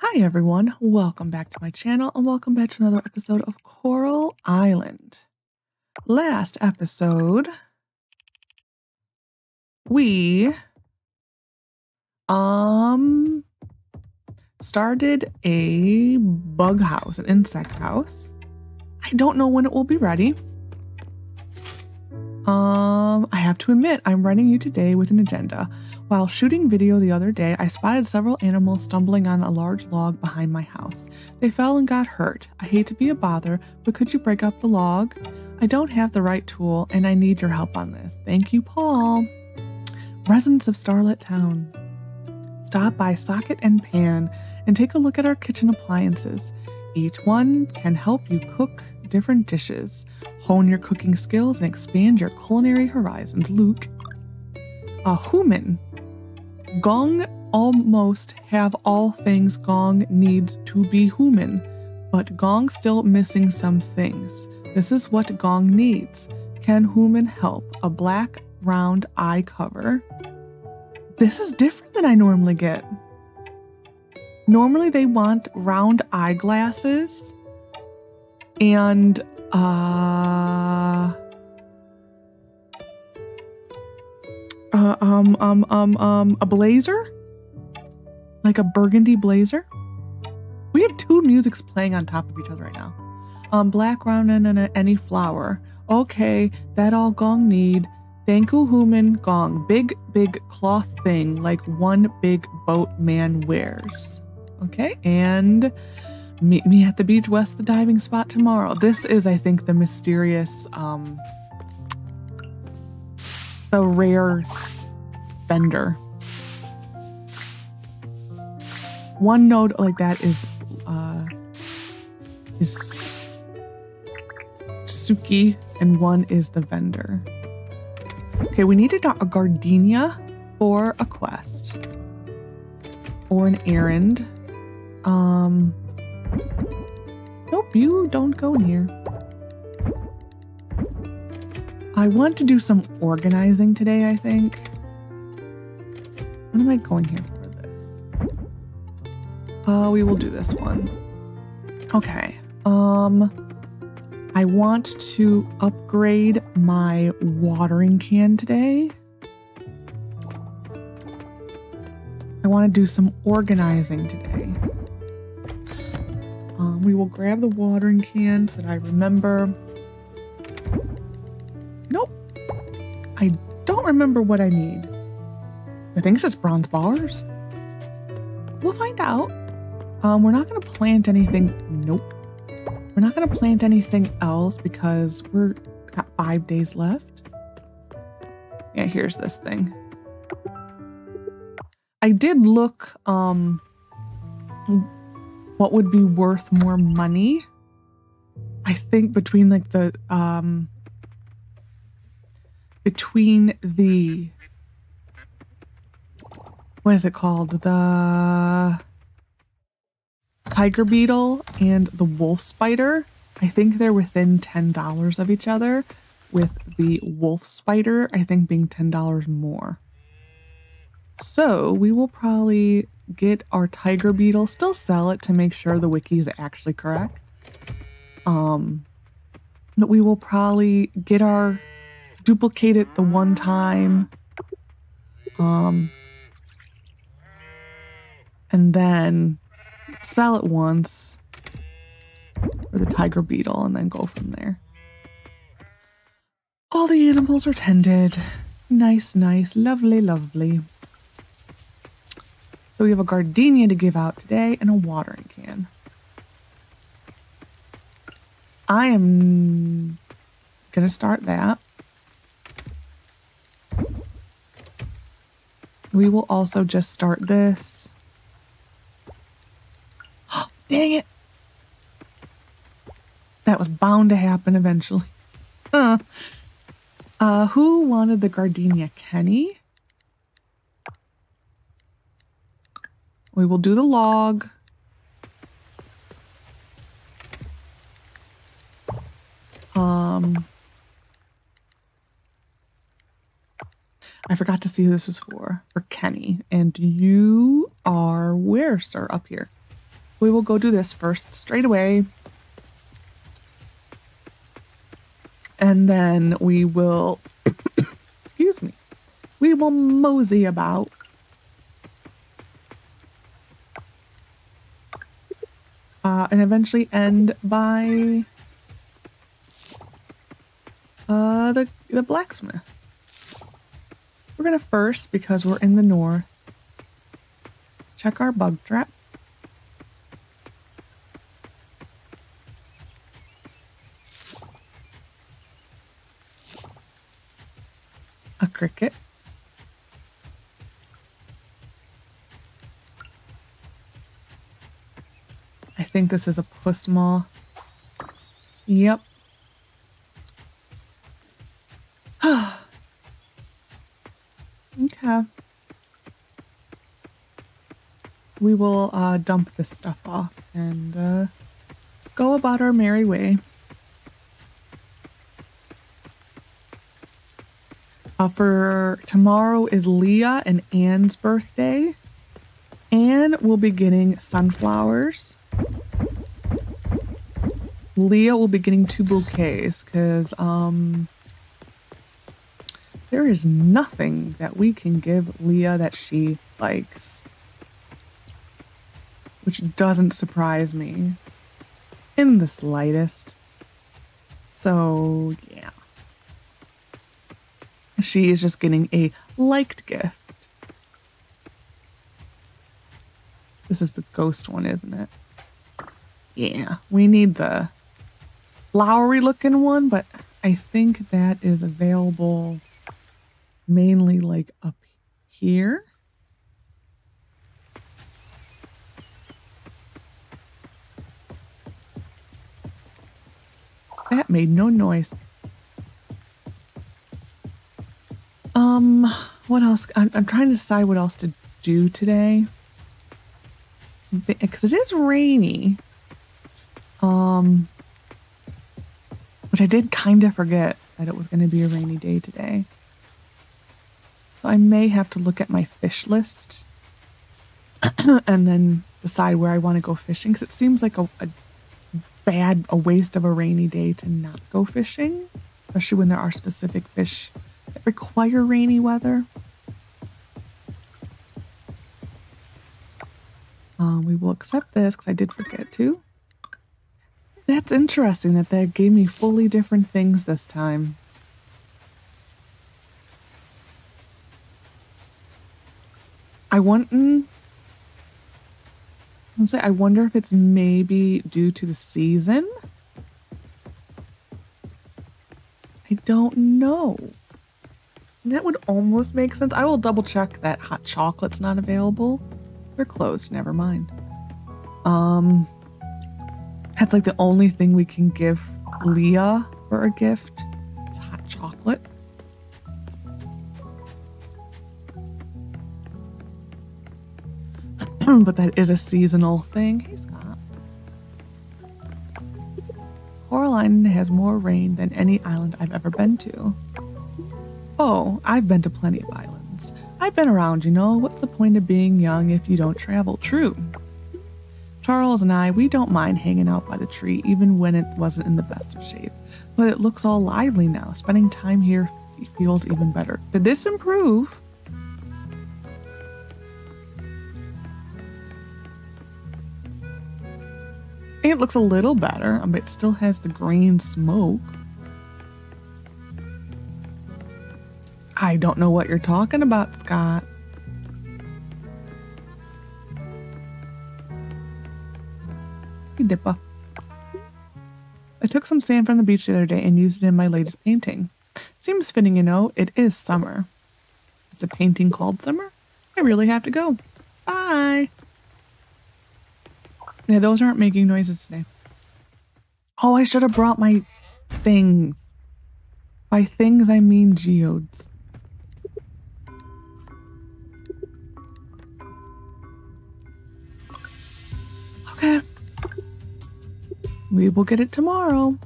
Hi everyone, welcome back to my channel and welcome back to another episode of Coral Island. Last episode, we um started a bug house, an insect house. I don't know when it will be ready. Um, I have to admit, I'm writing you today with an agenda. While shooting video the other day, I spotted several animals stumbling on a large log behind my house. They fell and got hurt. I hate to be a bother, but could you break up the log? I don't have the right tool and I need your help on this. Thank you, Paul. Residents of Starlet Town. Stop by Socket and Pan and take a look at our kitchen appliances. Each one can help you cook different dishes, hone your cooking skills, and expand your culinary horizons. Luke, a human. Gong almost have all things Gong needs to be human, but Gong still missing some things. This is what Gong needs. Can human help? A black round eye cover. This is different than I normally get. Normally they want round eyeglasses and uh uh, um, um, um, um, a blazer? Like a burgundy blazer? We have two musics playing on top of each other right now. Um, black round and any flower. Okay, that all gong need. Thank you, human gong. Big, big cloth thing like one big boat man wears. Okay, and meet me at the beach west the diving spot tomorrow. This is, I think, the mysterious, um, the rare vendor. One node like that is uh, is Suki, and one is the vendor. Okay, we need a, a gardenia for a quest or an errand. Um, nope, you don't go in here. I want to do some organizing today, I think. What am I going here for this? Uh, we will do this one. Okay. Um, I want to upgrade my watering can today. I want to do some organizing today. Um, we will grab the watering can so that I remember I don't remember what I need. I think it's just bronze bars. We'll find out. Um, we're not going to plant anything. Nope. We're not going to plant anything else because we're got five days left. Yeah, here's this thing. I did look um what would be worth more money. I think between like the um between the what is it called? The tiger beetle and the wolf spider. I think they're within $10 of each other, with the wolf spider, I think, being $10 more. So we will probably get our tiger beetle, still sell it to make sure the wiki is actually correct. Um, but we will probably get our duplicate it the one time. Um, and then sell it once for the tiger beetle and then go from there. All the animals are tended. Nice, nice, lovely, lovely. So we have a gardenia to give out today and a watering can. I am to start that. We will also just start this. Dang it. That was bound to happen eventually. Uh, uh, who wanted the gardenia? Kenny? We will do the log. Um, I forgot to see who this was for. For Kenny. And you are where, sir? Up here. we will go do this first straight away. And then we will, excuse me, we will mosey about. Uh, and eventually end by uh, the, the blacksmith. We're gonna first, because we're in the north, check our bug trap. A cricket. I think this is a puss moth. Yep. okay. We will uh, dump this stuff off and uh, go about our merry way. Uh, for tomorrow is Leah and Anne's birthday. Anne will be getting sunflowers. Leah will be getting two bouquets because um, there is nothing that we can give Leah that she likes. Which doesn't surprise me in the slightest. So, yeah. She is just getting a liked gift. This is the ghost one, isn't it? Yeah, we need the flowery looking one, but I think that is available mainly like up here. That made no noise. Um, what else? I'm, I'm trying to decide what else to do today. Because it is rainy. Um, which I did kind of forget that it was going to be a rainy day today. So I may have to look at my fish list and then decide where I want to go fishing because it seems like a, a bad, a waste of a rainy day to not go fishing, especially when there are specific fish that require rainy weather. Um, we will accept this because I did forget to. That's interesting that they gave me fully different things this time. I want. Mm, Let's say I wonder if it's maybe due to the season. I don't know. That would almost make sense. I will double check that hot chocolate's not available. They're closed, never mind. Um that's like the only thing we can give Leah for a gift. But that is a seasonal thing. Hey, Scott. Coral Island has more rain than any island I've ever been to. Oh, I've been to plenty of islands. I've been around, you know. What's the point of being young if you don't travel? True. Charles and I, we don't mind hanging out by the tree even when it wasn't in the best of shape. But it looks all lively now. Spending time here feels even better. Did this improve? It looks a little better, but it still has the green smoke. I don't know what you're talking about, Scott. Hey, Dippa. I took some sand from the beach the other day and used it in my latest painting. Seems fitting, you know, it is summer. Is the painting called summer? I really have to go. Bye. Yeah, those aren't making noises today. Oh, I should have brought my things. By things, I mean geodes. Okay. We will get it tomorrow.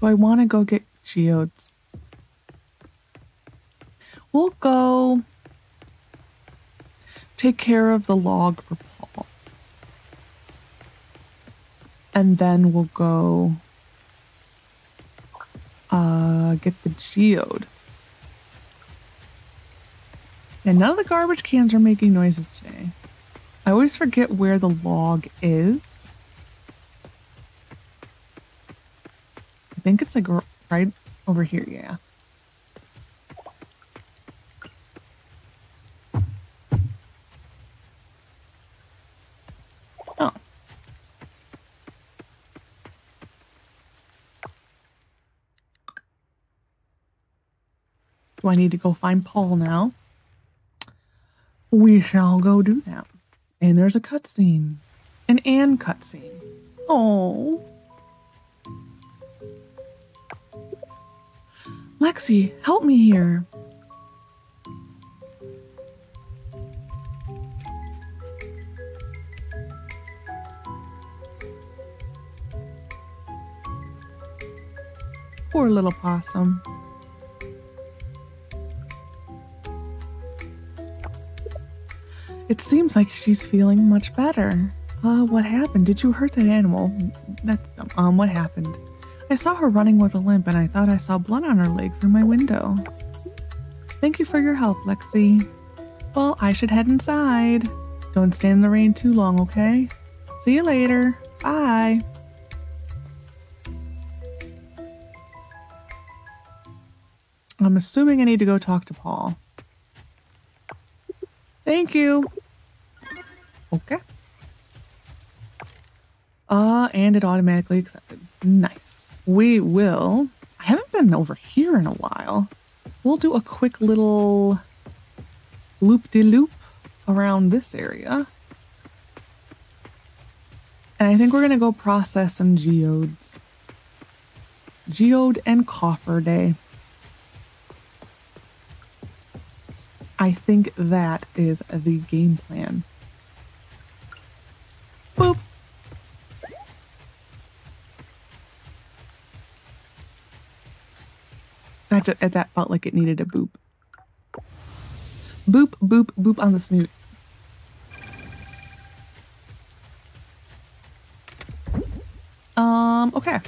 Do I want to go get geodes? We'll go take care of the log for Paul. And then we'll go uh, get the geode. And none of the garbage cans are making noises today. I always forget where the log is. I think it's like right over here, yeah. Oh. Do I need to go find Paul now? We shall go do that. And there's a cutscene. An Anne cutscene. Oh. Lexi, help me here. Poor little possum. It seems like she's feeling much better. Uh, what happened? Did you hurt that animal? That's um, what happened? I saw her running with a limp and I thought I saw blood on her leg through my window. Thank you for your help, Lexi. Well, I should head inside. Don't stand in the rain too long, okay? See you later. Bye. I'm assuming I need to go talk to Paul. Thank you. Okay. Uh, and it automatically accepted. Nice. We will. I haven't been over here in a while. We'll do a quick little loop de loop around this area. And I think we're going to go process some geodes. Geode and coffer day. I think that is the game plan. Boop. That, just, that felt like it needed a boop. Boop, boop, boop on the snoot. Um, okay.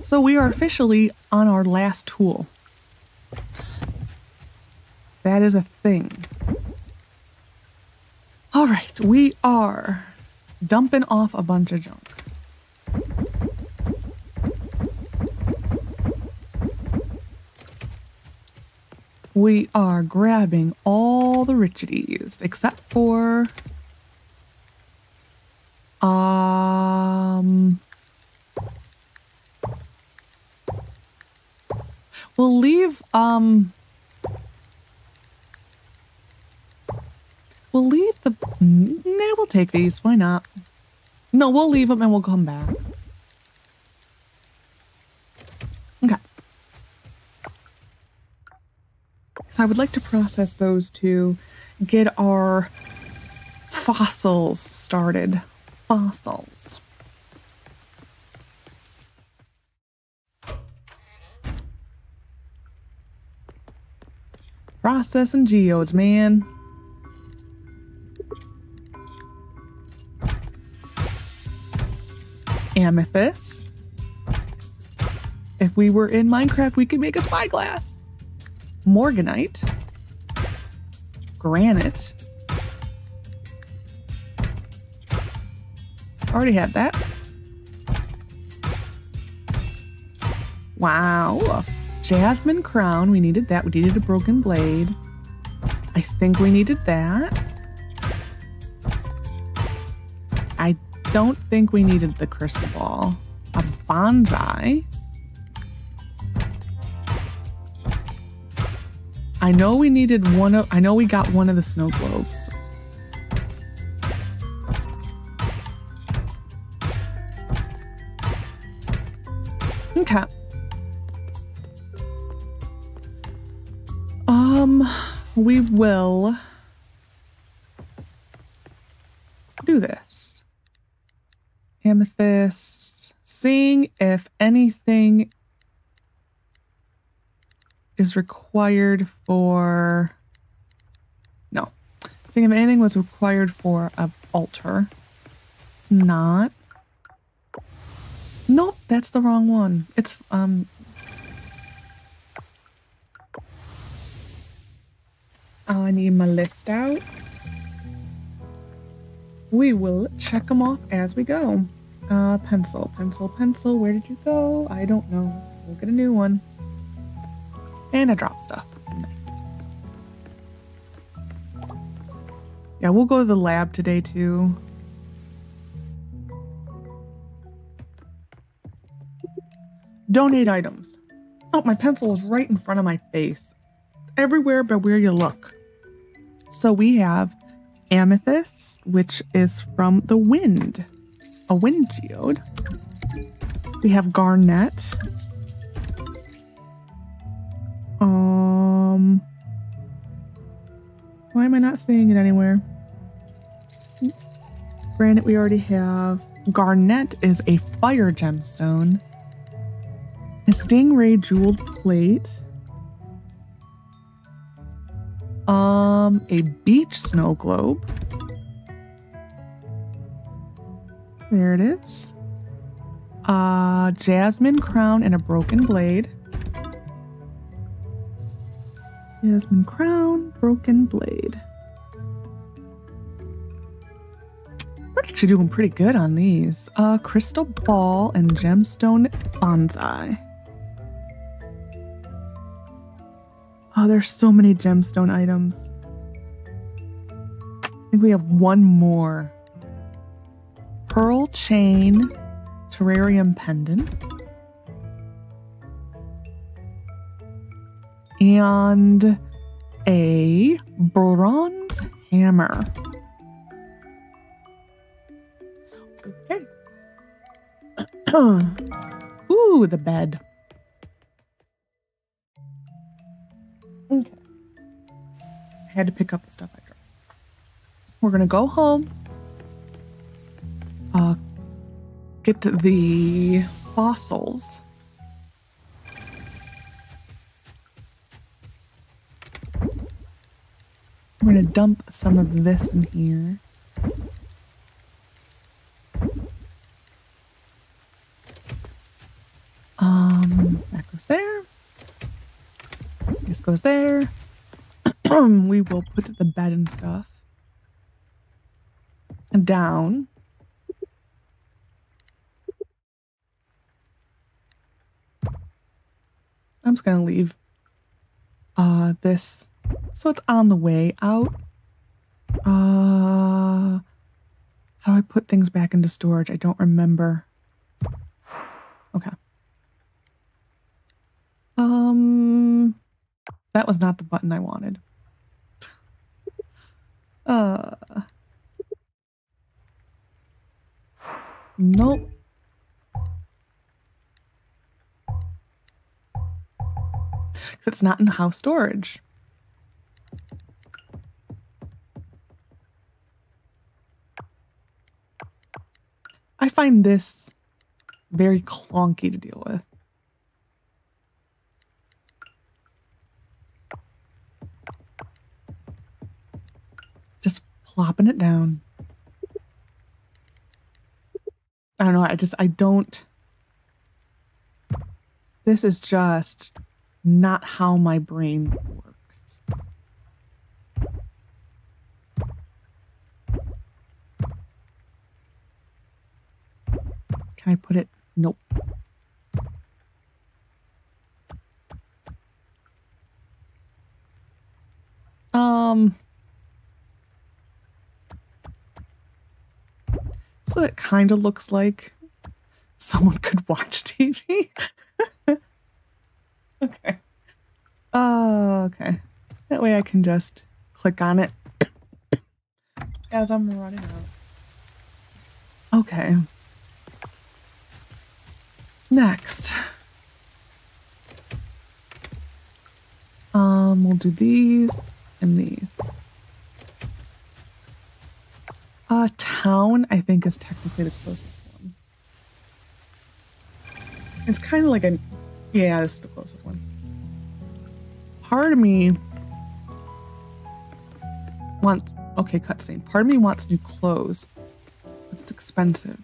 So we are officially on our last tool. That is a thing. All right, we are dumping off a bunch of junk. We are grabbing all the richities except for um we'll leave um We'll leave the... Mm, nah, we'll take these. Why not? No, we'll leave them and we'll come back. Okay. So I would like to process those to get our fossils started. Fossils. Processing geodes, man. Amethyst. If we were in Minecraft, we could make a spyglass. Morganite. Granite. Already had that. Wow. Jasmine crown. We needed that. We needed a broken blade. I think we needed that. Don't think we needed the crystal ball. A bonsai. I know we needed one of, I know we got one of the snow globes. Okay. Um, we will do this seeing if anything is required for think if anything was required for a altar. It's not. Nope, that's the wrong one. It's um I need my list out. We will check them off as we go. Uh, pencil, pencil, pencil. Where did you go? I don't know. We'll get a new one. And I drop stuff. Nice. Yeah, we'll go to the lab today too. Donate items. Oh, my pencil is right in front of my face. Everywhere but where you look. So we have amethyst, which is from the wind, a wind geode. We have garnet. Um, why am I not seeing it anywhere? Granite, we already have. Garnet is a fire gemstone. A stingray jeweled plate. Um, a beach snow globe. There it is. Uh, jasmine crown and a broken blade. Jasmine crown, broken blade. We're actually doing pretty good on these. Uh, crystal ball and gemstone bonsai. Oh, there's so many gemstone items. I think we have one more. Pearl chain, terrarium pendant. And a bronze hammer. Okay. Ooh, the bed. Okay. I had to pick up the stuff I dropped. We're gonna go home. Uh, get the fossils. We're gonna dump some of this in here. Um, that goes there. This goes there. we will put the bed and stuff down. I'm just gonna leave uh this so it's on the way out. Uh how do I put things back into storage? I don't remember. Okay. Um that was not the button I wanted. Uh Nope. It's not in house storage. I find this very clunky to deal with. Just plopping it down. I don't know. I just, I don't. This is just not how my brain works. Can I put it? Nope. Um. So it kind of looks like someone could watch TV. okay. Oh, okay. That way I can just click on it as I'm running out. Okay. Next. Um, we'll do these and these. Uh, town, I think, is technically the closest one. It's kind of like a... Yeah, this is the closest one. Part of me wants... Okay, cutscene. Part of me wants new clothes. It's expensive.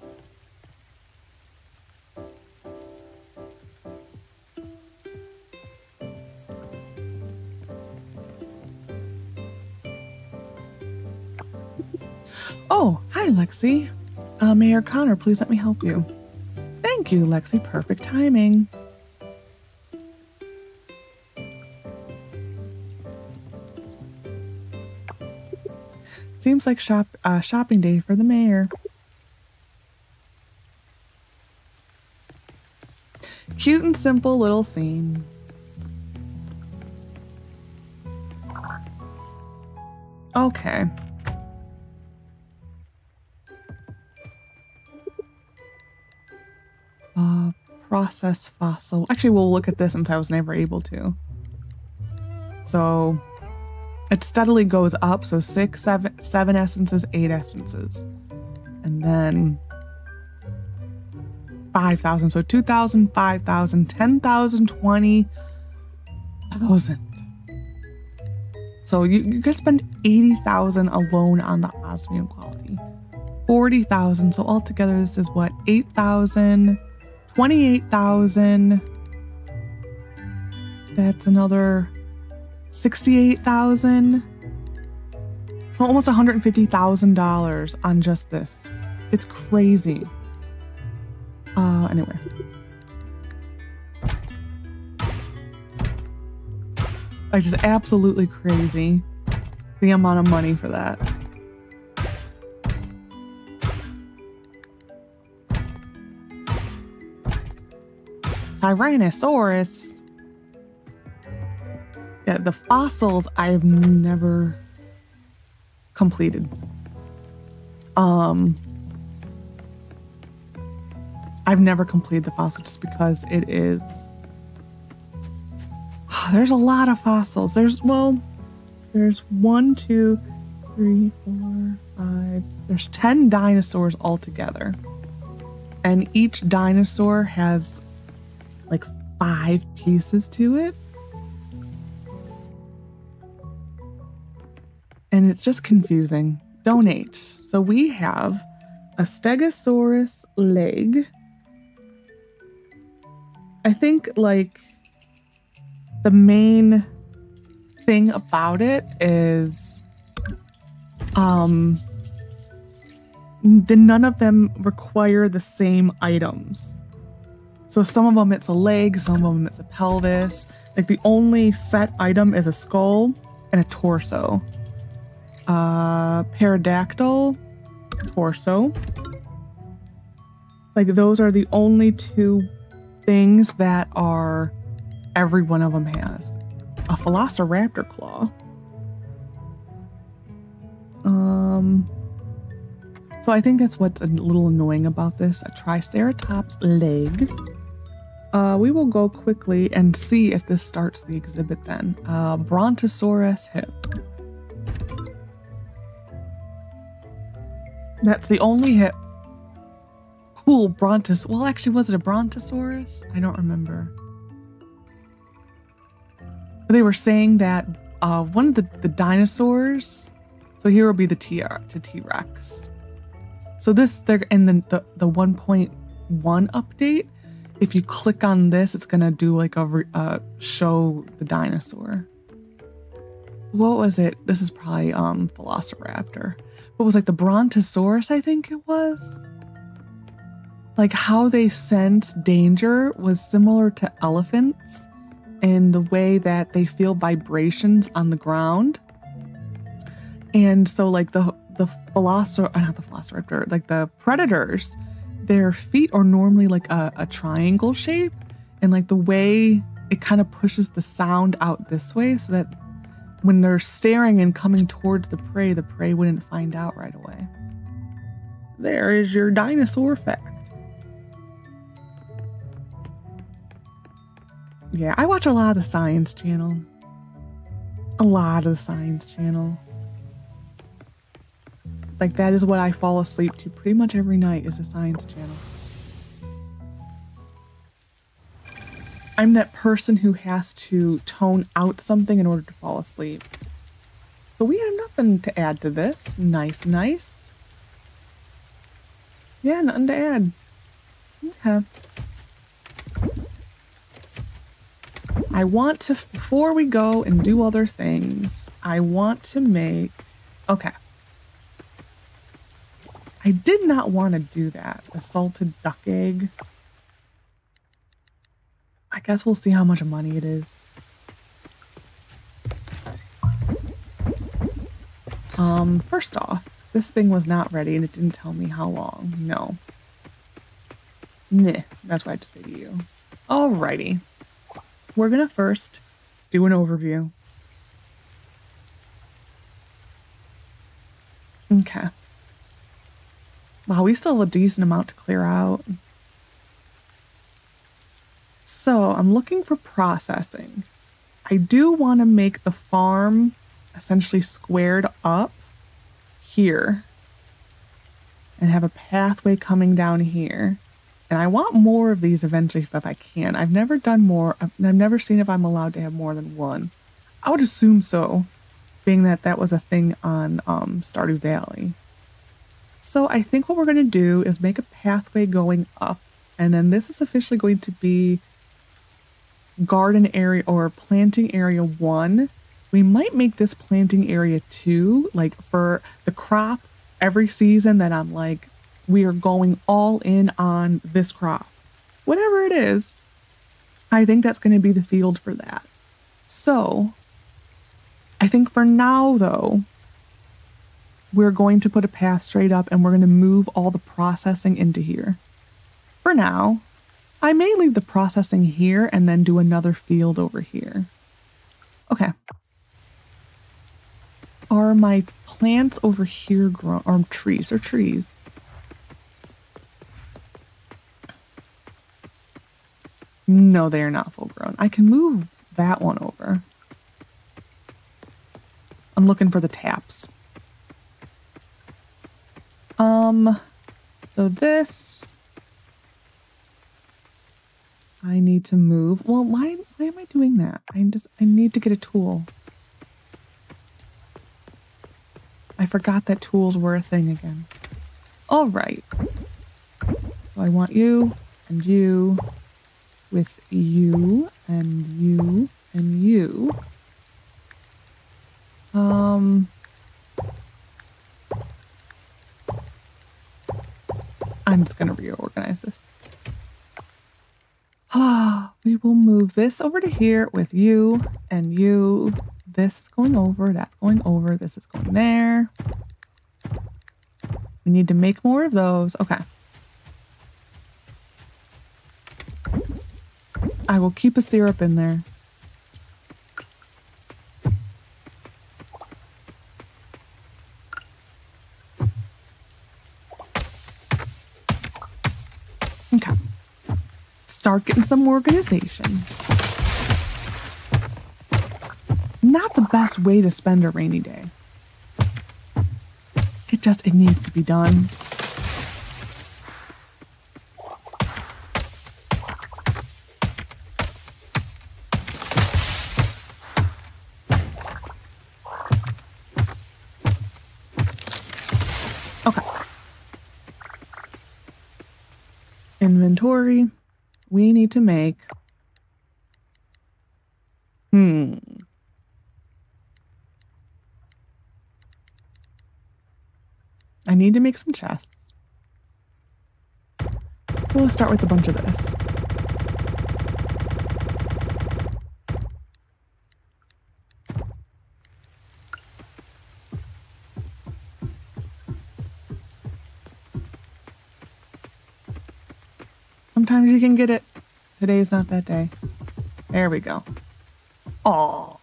Oh, hi, Lexi. Uh, Mayor Connor, please let me help you. Thank you, Lexi. Perfect timing. Seems like shop uh, shopping day for the mayor. Cute and simple little scene. Okay. Uh, process fossil. Actually, we'll look at this since I was never able to. So it steadily goes up. So six, seven, seven essences, eight essences. And then 5,000. So 2,000, 5,000, 10,000, 20,000. So you, you could spend 80,000 alone on the osmium quality. 40,000. So altogether, this is what? 8,000, 28,000. That's another 68,000. So almost $150,000 on just this. It's crazy. Uh, anyway. Like just absolutely crazy. The amount of money for that. Tyrannosaurus. Yeah, the fossils I've never completed. Um, I've never completed the fossils just because it is. There's a lot of fossils. There's, well, there's one, two, three, four, five. There's 10 dinosaurs altogether. And each dinosaur has like five pieces to it. And it's just confusing. Donate. So we have a Stegosaurus leg. I think like the main thing about it is um the none of them require the same items. So some of them it's a leg, some of them it's a pelvis. Like the only set item is a skull and a torso. Uh pterodactyl, torso. Like those are the only two things that are every one of them has. A velociraptor claw. Um so I think that's what's a little annoying about this. A Triceratops leg. Uh, we will go quickly and see if this starts the exhibit then. Uh, Brontosaurus hip. That's the only hit. Cool, Brontos. Well, actually, was it a Brontosaurus? I don't remember. They were saying that uh, one of the, the dinosaurs. So here will be the T to T Rex. So this they're in the the, the 1.1 update. If you click on this, it's gonna do like a uh, show the dinosaur. What was it? This is probably um Velociraptor. What was like the Brontosaurus? I think it was. Like how they sense danger was similar to elephants in the way that they feel vibrations on the ground. And so like the the velociraptor, not the velociraptor, like the predators, their feet are normally like a, a triangle shape, and like the way it kind of pushes the sound out this way, so that when they're staring and coming towards the prey, the prey wouldn't find out right away. There is your dinosaur fact. Yeah, I watch a lot of the Science Channel. A lot of the Science Channel. Like that is what I fall asleep to pretty much every night is the Science Channel. I'm that person who has to tone out something in order to fall asleep. So we have nothing to add to this. Nice, nice. Yeah, nothing to add. Okay. I want to, before we go and do other things, I want to make, okay. I did not want to do that. The salted duck egg. I guess we'll see how much money it is. Um, first off, this thing was not ready and it didn't tell me how long. No. Meh, that's what I have to say to you. Alrighty. We're gonna first do an overview. Okay. Wow, we still have a decent amount to clear out. So I'm looking for processing. I do want to make the farm essentially squared up here and have a pathway coming down here. And I want more of these eventually if I can. I've never done more. I've, I've never seen if I'm allowed to have more than one. I would assume so, being that that was a thing on um, Stardew Valley. So I think what we're going to do is make a pathway going up. And then this is officially going to be garden area or planting area one we might make this planting area too, like for the crop every season that I'm like, we are going all in on this crop. Whatever it is, I think that's going to be the field for that. So, I think for now, though, we're going to put a path straight up and we're going to move all the processing into here. For now, I may leave the processing here and then do another field over here. Okay, are my plants over here grown? Or trees or trees? No, they are not full grown. I can move that one over. I'm looking for the taps. Um, so this I need to move. Well, why why am I doing that? I just I need to get a tool. I forgot that tools were a thing again. All right. So I want you and you with you and you and you. Um, I'm just going to reorganize this. Ah, we will move this over to here with you and you this is going over, that's going over, this is going there. We need to make more of those. Okay. I will keep a syrup in there. Start getting some organization. not the best way to spend a rainy day. It just, it needs to be done. Okay. Inventory. We need to make. Hmm. I need to make some chests. We'll start with a bunch of this. You can get it. Today's not that day. There we go. Aww.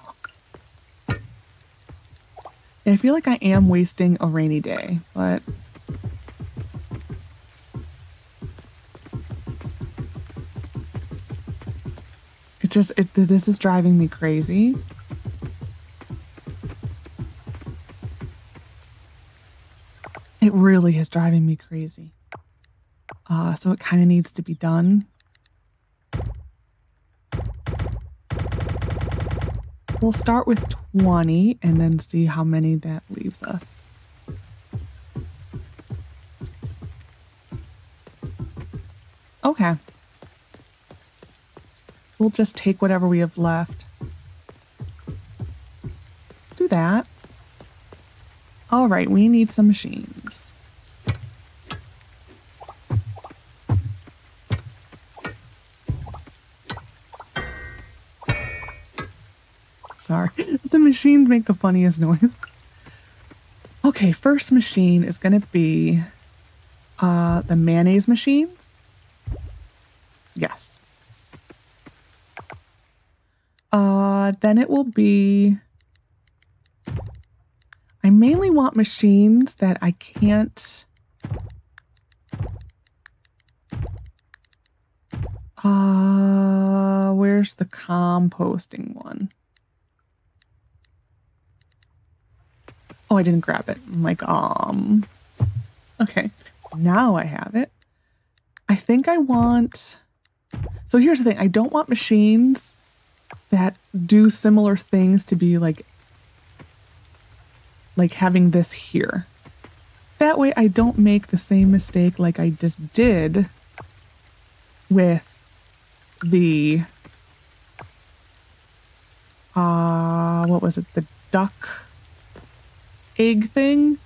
I feel like I am wasting a rainy day, but it just it this is driving me crazy. It really is driving me crazy. Uh, so it kind of needs to be done. We'll start with 20 and then see how many that leaves us. Okay. We'll just take whatever we have left. Do that. All right, we need some machines. Machines make the funniest noise. Okay, first machine is going to be uh, the mayonnaise machine. Yes. Uh, then it will be. I mainly want machines that I can't. Uh, where's the composting one? Oh, I didn't grab it. I'm like, um. Okay, now I have it. I think I want. So here's the thing I don't want machines that do similar things to be like like having this here. That way I don't make the same mistake like I just did with the uh what was it? The duck egg thing.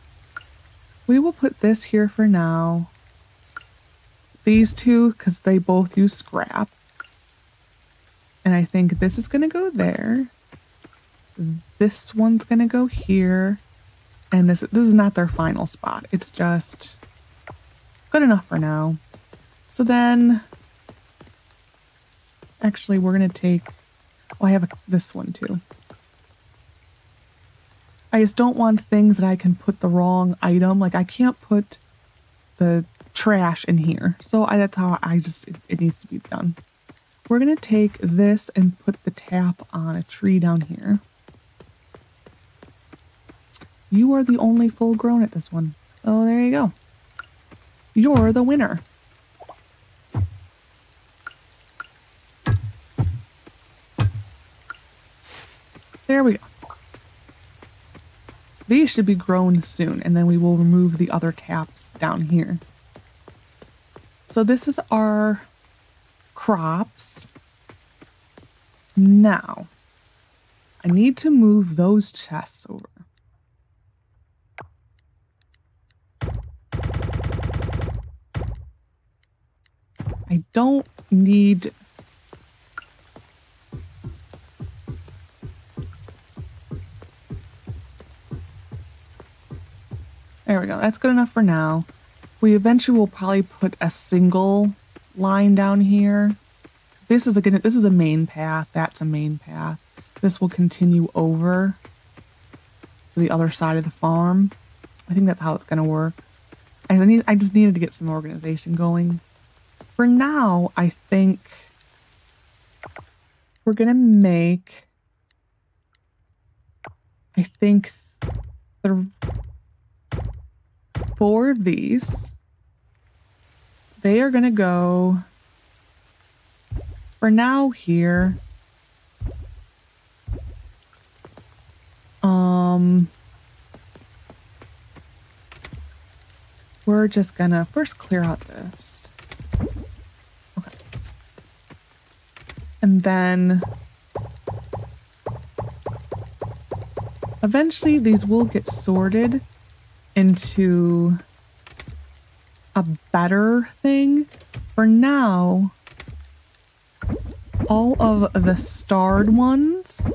We will put this here for now. These two, because they both use scrap. And I think this is going to go there. This one's going to go here. And this, this is not their final spot. It's just good enough for now. So then, actually, we're going to take, oh, I have a, this one too. I just don't want things that I can put the wrong item. Like I can't put the trash in here. So I, that's how I just, it, it needs to be done. We're going to take this and put the tap on a tree down here. You are the only full grown at this one. Oh, there you go. You're the winner. There we go. These should be grown soon, and then we will remove the other taps down here. So this is our crops. Now, I need to move those chests over. I don't need There we go. That's good enough for now. We eventually will probably put a single line down here. This is a good, this is a main path. That's a main path. This will continue over to the other side of the farm. I think that's how it's going to work. I need I just needed to get some organization going. For now, I think we're going to make I think the four of these. They are going to go for now here. Um, we're just gonna first clear out this. Okay. And then eventually these will get sorted into a better thing. For now, all of the starred ones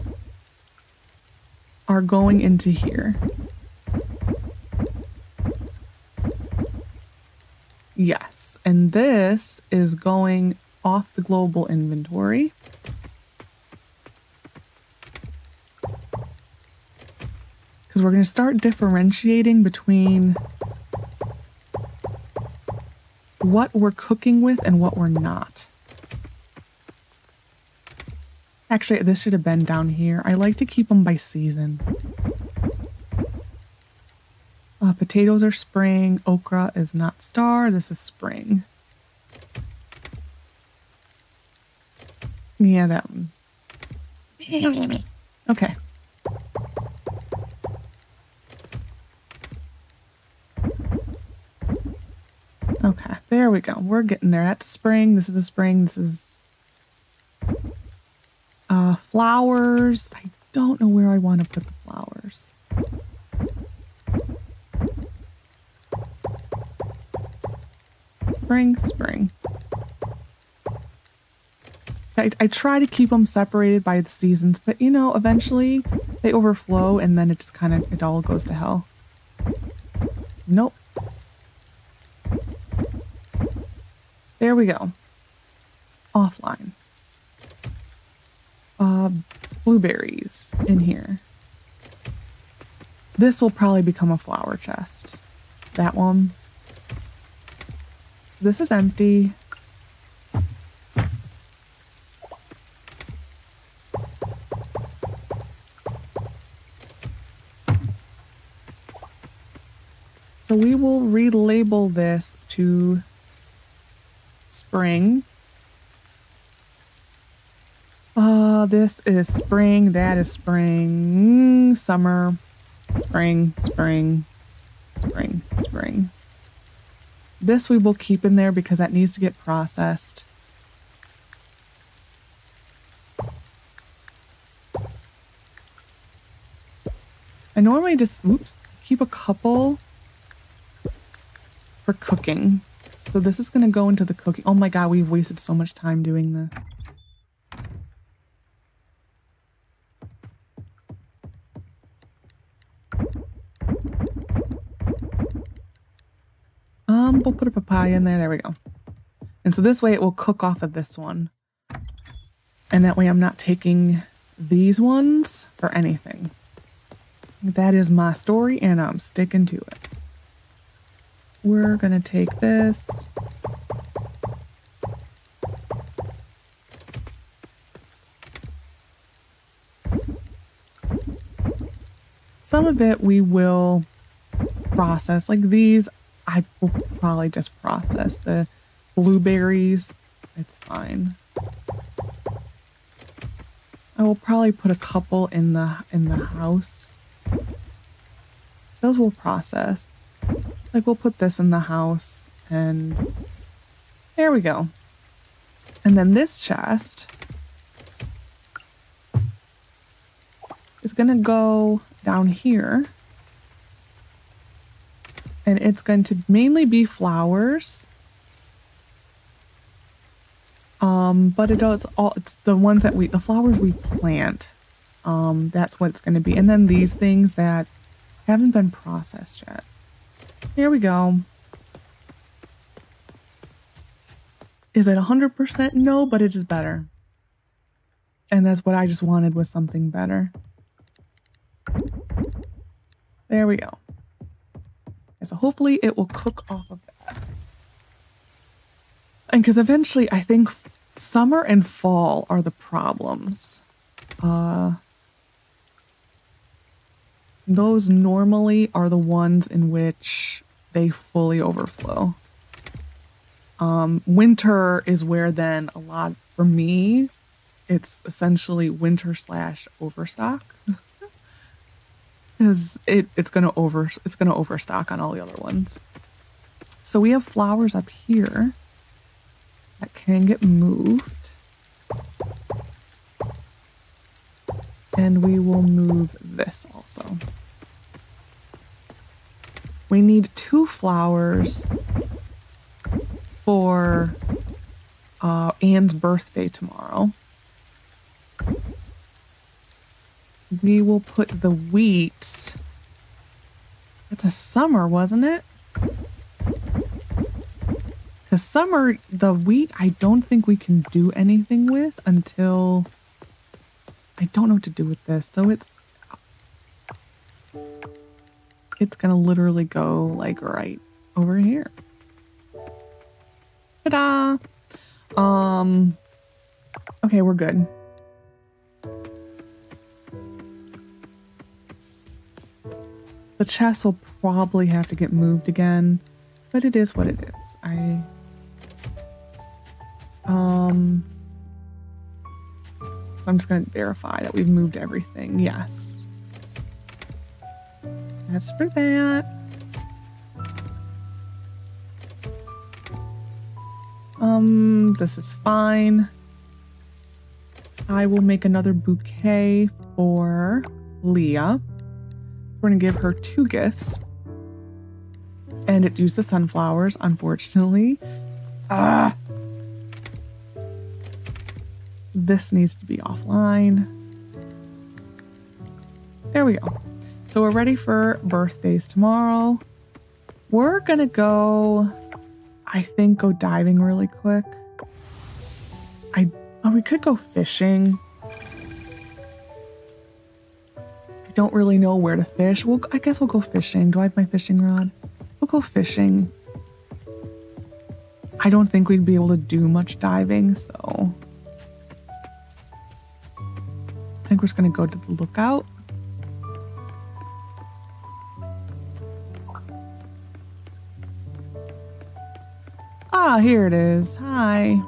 are going into here. Yes, and this is going off the global inventory. Because we're going to start differentiating between what we're cooking with and what we're not. Actually, this should have been down here. I like to keep them by season. Uh, potatoes are spring. Okra is not star. This is spring. Yeah, that one. Okay. Okay, there we go. We're getting there. That's spring. This is a spring. This is uh, flowers. I don't know where I want to put the flowers. Spring, spring. I, I try to keep them separated by the seasons, but you know, eventually they overflow and then it just kind of, it all goes to hell. Nope. There we go. Offline. Uh, blueberries in here. This will probably become a flower chest. That one. This is empty. So we will relabel this to spring. Uh, this is spring, that is spring, summer, spring, spring, spring, spring. This we will keep in there because that needs to get processed. I normally just, oops, keep a couple for cooking. So this is going to go into the cookie. Oh my god, we've wasted so much time doing this. Um, we'll put a papaya in there. There we go. And so this way it will cook off of this one. And that way I'm not taking these ones for anything. That is my story and I'm sticking to it we're going to take this. Some of it we will process. Like these, I will probably just process. The blueberries, it's fine. I will probably put a couple in the in the house. Those will process. Like we'll put this in the house and there we go. And then this chest is going to go down here. And it's going to mainly be flowers. Um, but it does all, it's the ones that we, the flowers we plant. Um, that's what it's going to be. And then these things that haven't been processed yet. Here we go. Is it 100% no, but it is better. And that's what I just wanted was something better. There we go. so hopefully it will cook off of that. And because eventually I think summer and fall are the problems. Uh, those normally are the ones in which they fully overflow. Um, winter is where then a lot, for me, it's essentially winter slash overstock. Because it, it's gonna over it's gonna overstock on all the other ones. So we have flowers up here that can get moved. And we will move this also. We need two flowers for uh, Anne's birthday tomorrow. We will put the wheat. It's a summer, wasn't it? The summer, the wheat, I don't think we can do anything with until I don't know what to do with this. So it's it's gonna literally go like right over here. Ta-da! Um okay, we're good. The chest will probably have to get moved again, but it is what it is. I um so I'm just to verify that we've moved everything. Yes. That's for that. Um, this is fine. I will make another bouquet for Leah. We're going to give her two gifts. And it used the sunflowers, unfortunately. Ah! This needs to be offline. There we go. So we're ready for birthdays tomorrow. We're gonna go, I think, go diving really quick. I, oh, we could go fishing. I don't really know where to fish. Well, I guess we'll go fishing. Do I have my fishing rod? We'll go fishing. I don't think we'd be able to do much diving, so I think we're just gonna go to the lookout. Ah, here it is. Hi.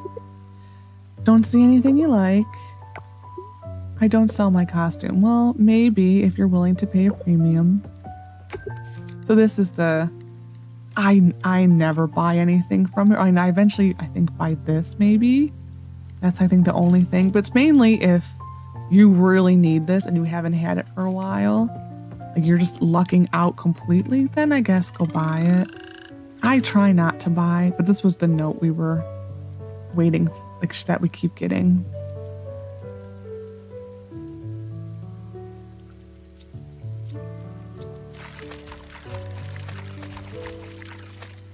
Don't see anything you like. I don't sell my costume. Well, maybe if you're willing to pay a premium. So this is the I I never buy anything from her. I mean, I eventually I think buy this maybe. That's I think the only thing, but it's mainly if you really need this and you haven't had it for a while, like you're just lucking out completely, then I guess go buy it. I try not to buy, but this was the note we were waiting, like that we keep getting.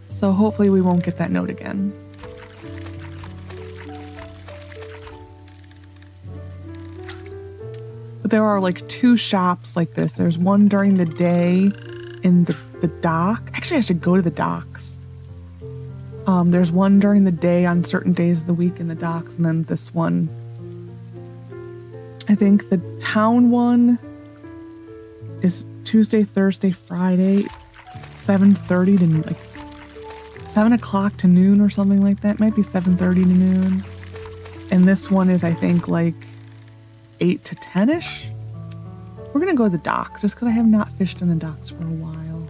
So hopefully we won't get that note again. But there are like two shops like this. There's one during the day in the, the dock. Actually, I should go to the docks. Um, there's one during the day on certain days of the week in the docks, and then this one. I think the town one is Tuesday, Thursday, Friday, 7.30 to like 7 o'clock to noon or something like that. It might be 7.30 to noon. And this one is, I think, like 8 to 10-ish. We're going to go to the docks just because I have not fished in the docks for a while.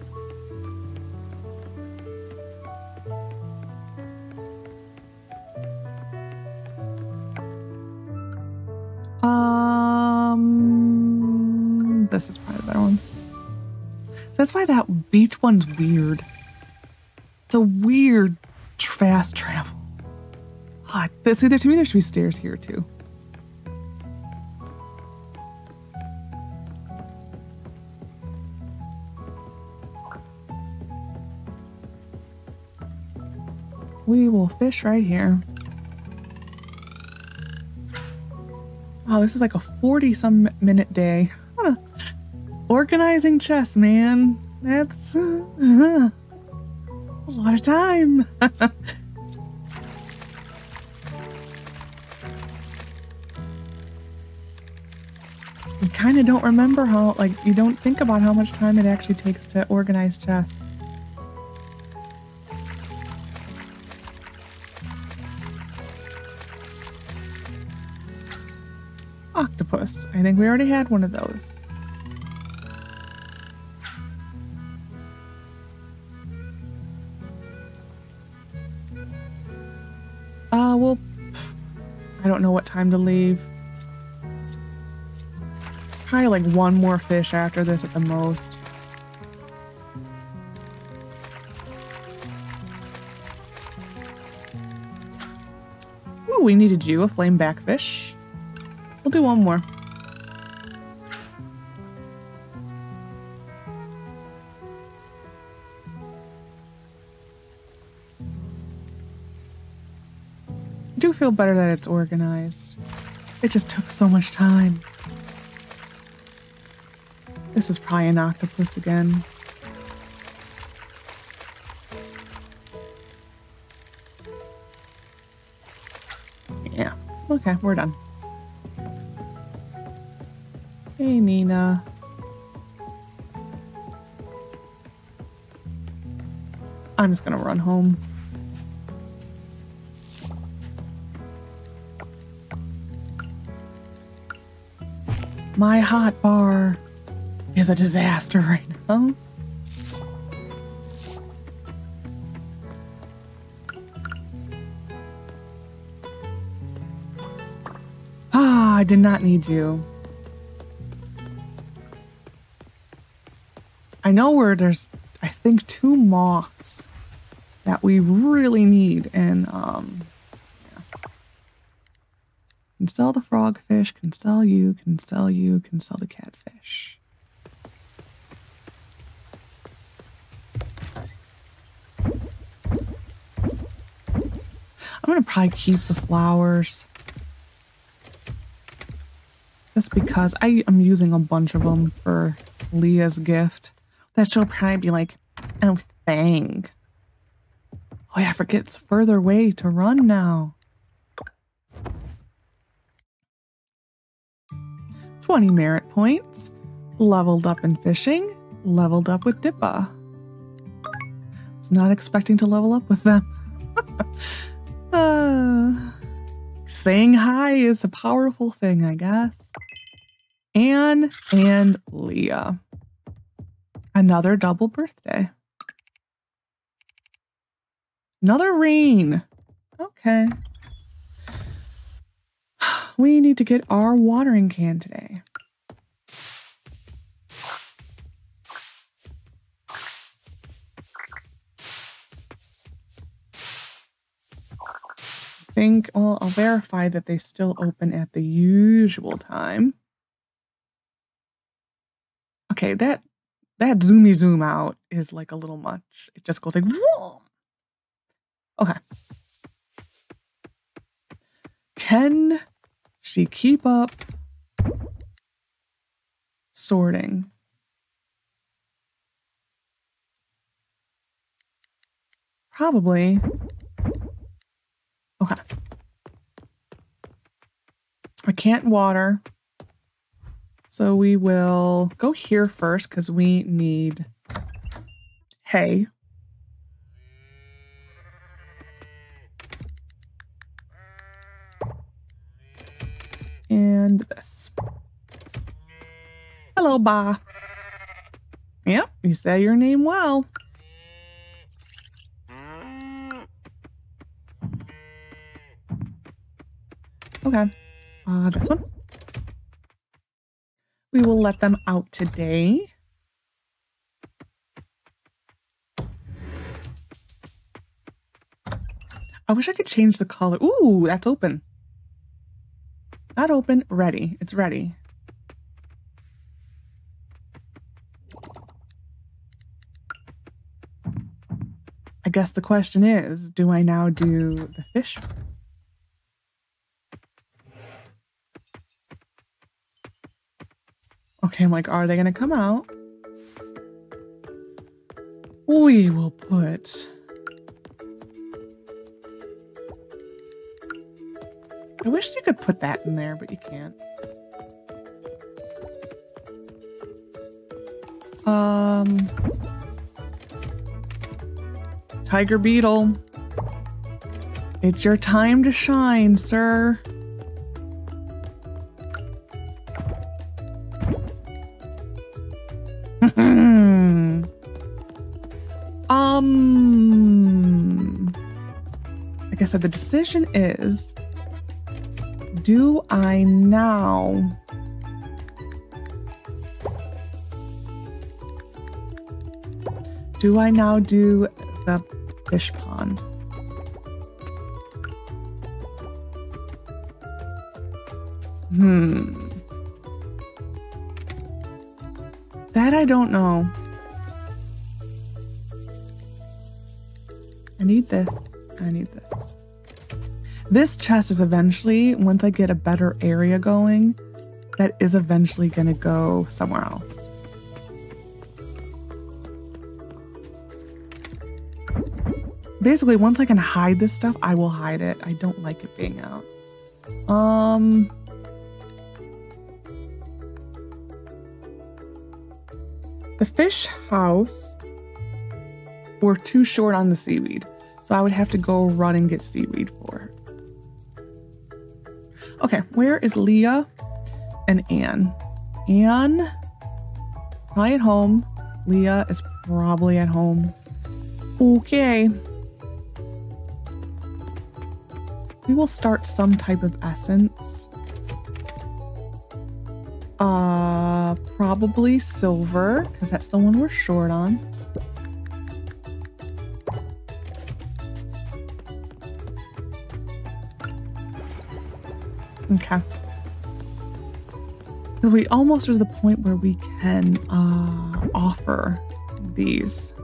Um, this is probably the better one. That's why that beach one's weird. It's a weird fast travel. Oh, see, there, to me, there should be stairs here too. We will fish right here. Wow, this is like a 40 some minute day. Huh. Organizing chess, man. That's uh, a lot of time. you kind of don't remember how, like, you don't think about how much time it actually takes to organize chess. I think we already had one of those. Uh, well, I don't know what time to leave. Probably like one more fish after this at the most. Ooh, we needed you, a flame backfish. We'll do one more. Feel better that it's organized. It just took so much time. This is probably an octopus again. Yeah. Okay, we're done. Hey, Nina. I'm just gonna run home. My hot bar is a disaster right now. Ah, I did not need you. I know where there's, I think, two moths that we really need, and um. Can sell the frogfish, can sell you, can sell you, can sell the catfish. I'm gonna probably keep the flowers. Just because I am using a bunch of them for Leah's gift. That she'll probably be like, oh, thanks. Oh yeah, I forget it's further away to run now. 20 merit points. Leveled up in fishing. Leveled up with Dippa. Was not expecting to level up with them. uh, saying hi is a powerful thing, I guess. Anne and Leah. Another double birthday. Another rain. Okay. We need to get our watering can today. I think, well, I'll verify that they still open at the usual time. Okay, that that zoomy zoom out is like a little much. It just goes like, Whoa! Okay. Can she keep up sorting? Probably. Okay. I can't water. So we will go here first because we need hay. And this. Hello, Ba. Yep, you say your name well. Okay, uh, this one. We will let them out today. I wish I could change the color. Ooh, that's open. Open, ready. It's ready. I guess the question is, do I now do the fish? Okay, I'm like, are they going to come out? We will put I wish you could put that in there, but you can't. Um, Tiger Beetle. It's your time to shine, sir. um, like I said, the decision is do I now do I now do the fish pond? Hmm. That I don't know. I need this. I need this. This chest is eventually, once I get a better area going, that is eventually going to go somewhere else. Basically, once I can hide this stuff, I will hide it. I don't like it being out. Um... The fish house, we're too short on the seaweed. So I would have to go run and get seaweed for. Okay, where is Leah and Anne? Anne, probably at home. Leah is probably at home. Okay. We will start some type of essence. Uh, probably silver, because that's the one we're short on. Okay. We almost are to the point where we can uh, offer these.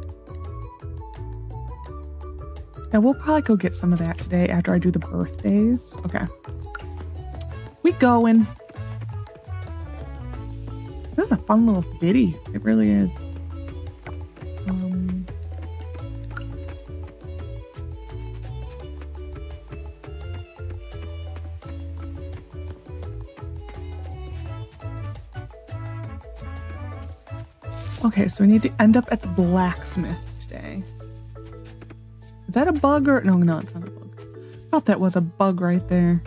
Now we'll probably go get some of that today after I do the birthdays. Okay. We going. This is a fun little ditty. It really is. So we need to end up at the blacksmith today. Is that a bug or no? No, it's not a bug. I thought that was a bug right there.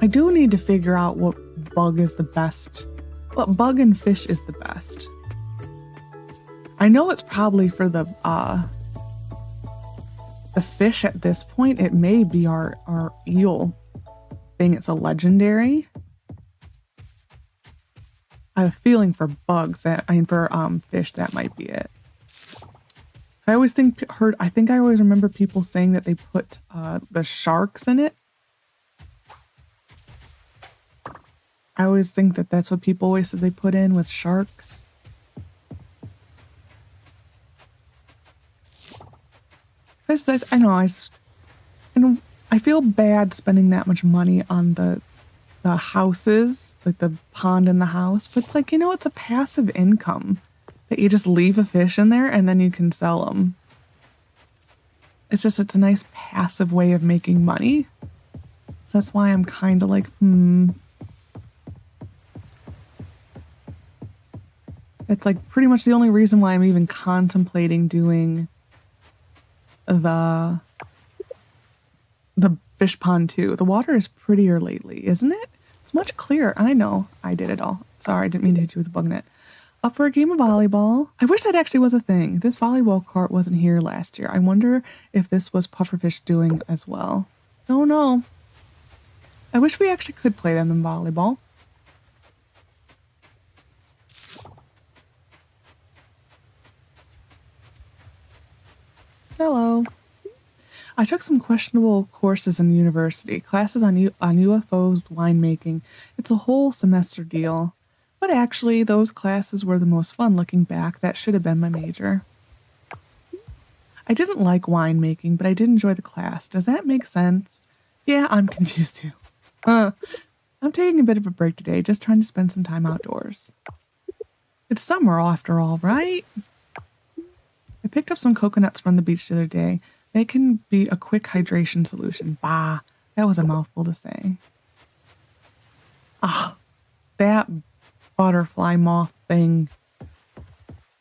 I do need to figure out what bug is the best. What bug and fish is the best? I know it's probably for the uh the fish at this point. It may be our our eel thing. It's a legendary. I have a feeling for bugs that I mean for um fish that might be it. I always think heard I think I always remember people saying that they put uh, the sharks in it I always think that that's what people always said they put in with sharks. This, this, I know, I, and I feel bad spending that much money on the the houses, like the pond in the house, but it's like, you know, it's a passive income that you just leave a fish in there and then you can sell them. It's just, it's a nice passive way of making money. So that's why I'm kind of like, hmm, It's like pretty much the only reason why I'm even contemplating doing the the fish pond too. The water is prettier lately, isn't it? It's much clearer. I know. I did it all. Sorry, I didn't mean to hit you with a bug net. Up for a game of volleyball. I wish that actually was a thing. This volleyball court wasn't here last year. I wonder if this was pufferfish doing as well. Oh no. I wish we actually could play them in volleyball. Hello. I took some questionable courses in university, classes on, U- on UFOs, winemaking. It's a whole semester deal. But actually, those classes were the most fun looking back. That should have been my major. I didn't like winemaking, but I did enjoy the class. Does that make sense? Yeah, I'm confused too. Uh, I'm taking a bit of a break today, just trying to spend some time outdoors. It's summer after all, right? I picked up some coconuts from the beach the other day. They can be a quick hydration solution. Bah, that was a mouthful to say. Ah, that butterfly moth thing.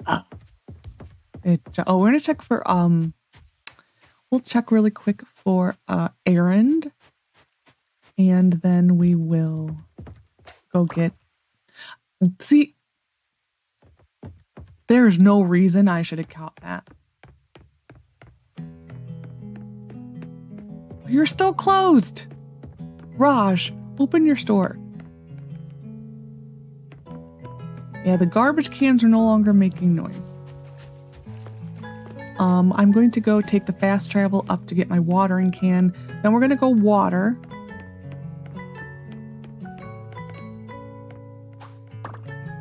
Ah. It, oh, we're gonna check for um. We'll check really quick for uh errand, and then we will go get. See, there's no reason I should have caught that. You're still closed. Raj, open your store. Yeah, the garbage cans are no longer making noise. Um, I'm going to go take the fast travel up to get my watering can. Then we're going to go water.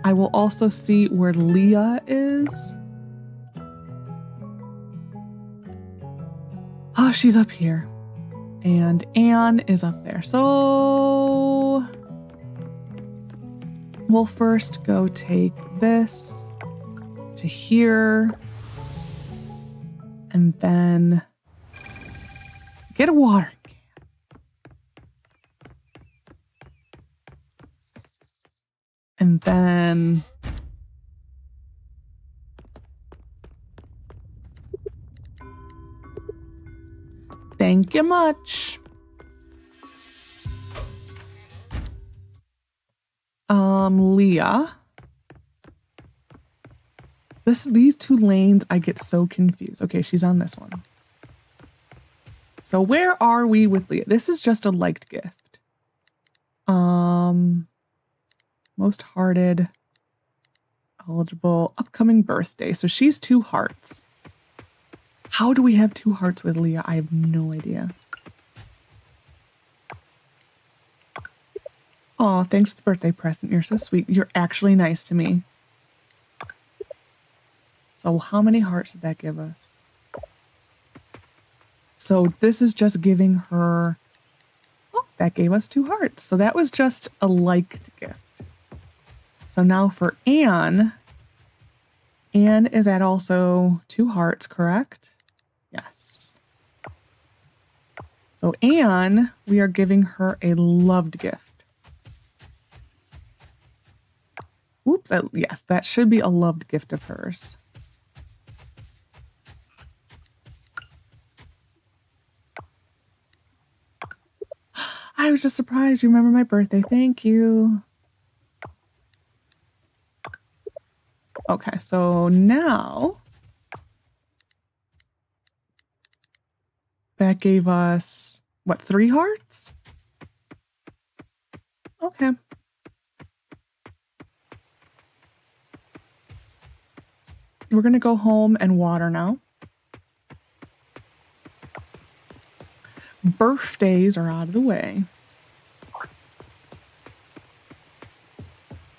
I will also see where Leah is. Oh, she's up here. And Anne is up there. So we'll first go take this to here. And then get a water. And then Thank you much. Um, Leah. This these two lanes, I get so confused. Okay, she's on this one. So where are we with Leah? This is just a liked gift. Um, most hearted, eligible, upcoming birthday. So she's two hearts. How do we have two hearts with Leah? I have no idea. Oh, thanks for the birthday present. You're so sweet. You're actually nice to me. So how many hearts did that give us? So this is just giving her, oh, that gave us two hearts. So that was just a liked gift. So now for Anne, Anne is at also two hearts, correct? So Anne, we are giving her a loved gift. Oops, yes, that should be a loved gift of hers. I was just surprised you remember my birthday. Thank you. Okay, so now that gave us what, three hearts? Okay. We're going to go home and water now. Birthdays are out of the way.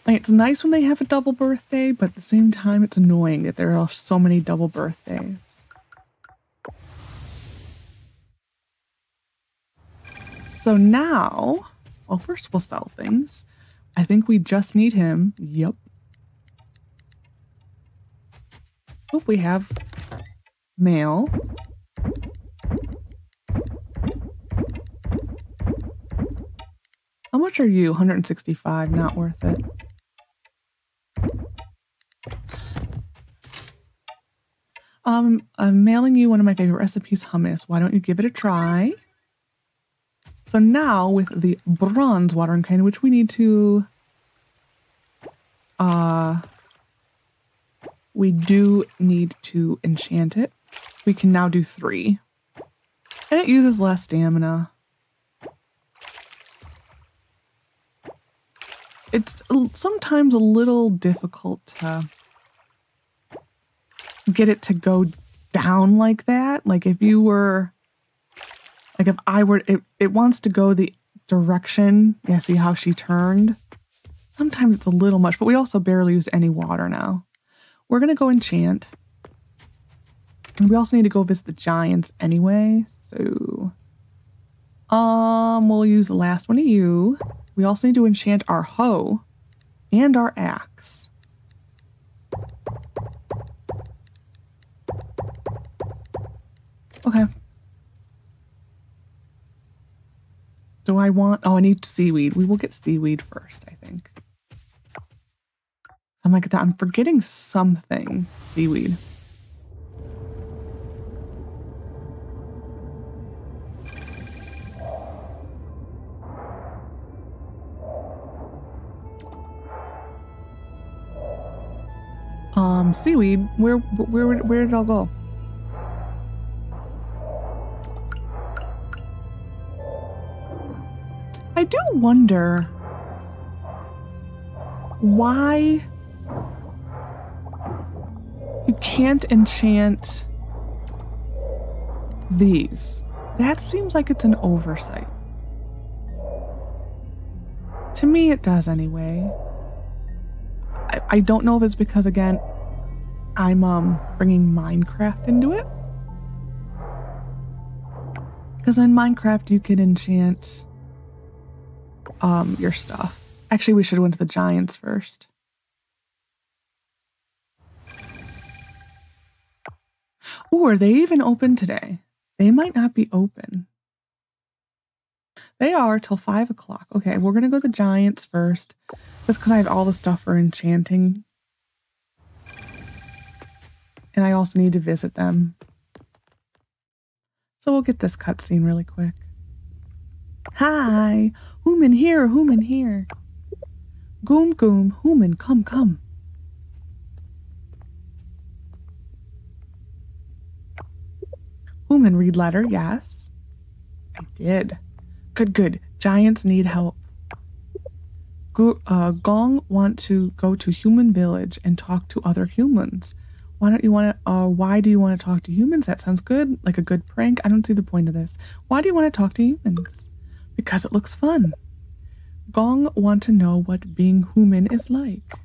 It's nice when they have a double birthday, but at the same time, it's annoying that there are so many double birthdays. So now, well, first we'll sell things. I think we just need him. Yep. Oh, we have mail. How much are you? 165, not worth it. Um, I'm mailing you one of my favorite recipes, hummus. Why don't you give it a try? So now with the bronze watering can, which we need to, uh, we do need to enchant it. We can now do three. And it uses less stamina. It's sometimes a little difficult to get it to go down like that. Like if you were, like if I were, it, it wants to go the direction. Yeah, see how she turned? Sometimes it's a little much, but we also barely use any water now. We're going to go enchant. And we also need to go visit the giants anyway. So, um, we'll use the last one of you. We also need to enchant our hoe and our axe. Okay. Do I want... Oh, I need seaweed. We will get seaweed first, I think. I'm like, that. I'm forgetting something. Seaweed. Um, seaweed. Where, where, where did it all go? Do wonder why you can't enchant these. That seems like it's an oversight. To me, it does anyway. I, I don't know if it's because, again, I'm um, bringing Minecraft into it. Because in Minecraft, you can enchant um, your stuff. Actually, we should have went to the Giants first. Oh, are they even open today? They might not be open. They are till five o'clock. Okay, we're gonna go to the Giants first, just because I have all the stuff for enchanting, and I also need to visit them. So we'll get this cutscene really quick. Hi, human here, human here. Goom goom, human, come, come. Human, read letter, yes. I did. Good, good. Giants need help. Go, uh, Gong want to go to human village and talk to other humans. Why don't you want to? Uh, why do you want to talk to humans? That sounds good, like a good prank. I don't see the point of this. Why do you want to talk to humans? Because it looks fun. Gong want to know what being human is like.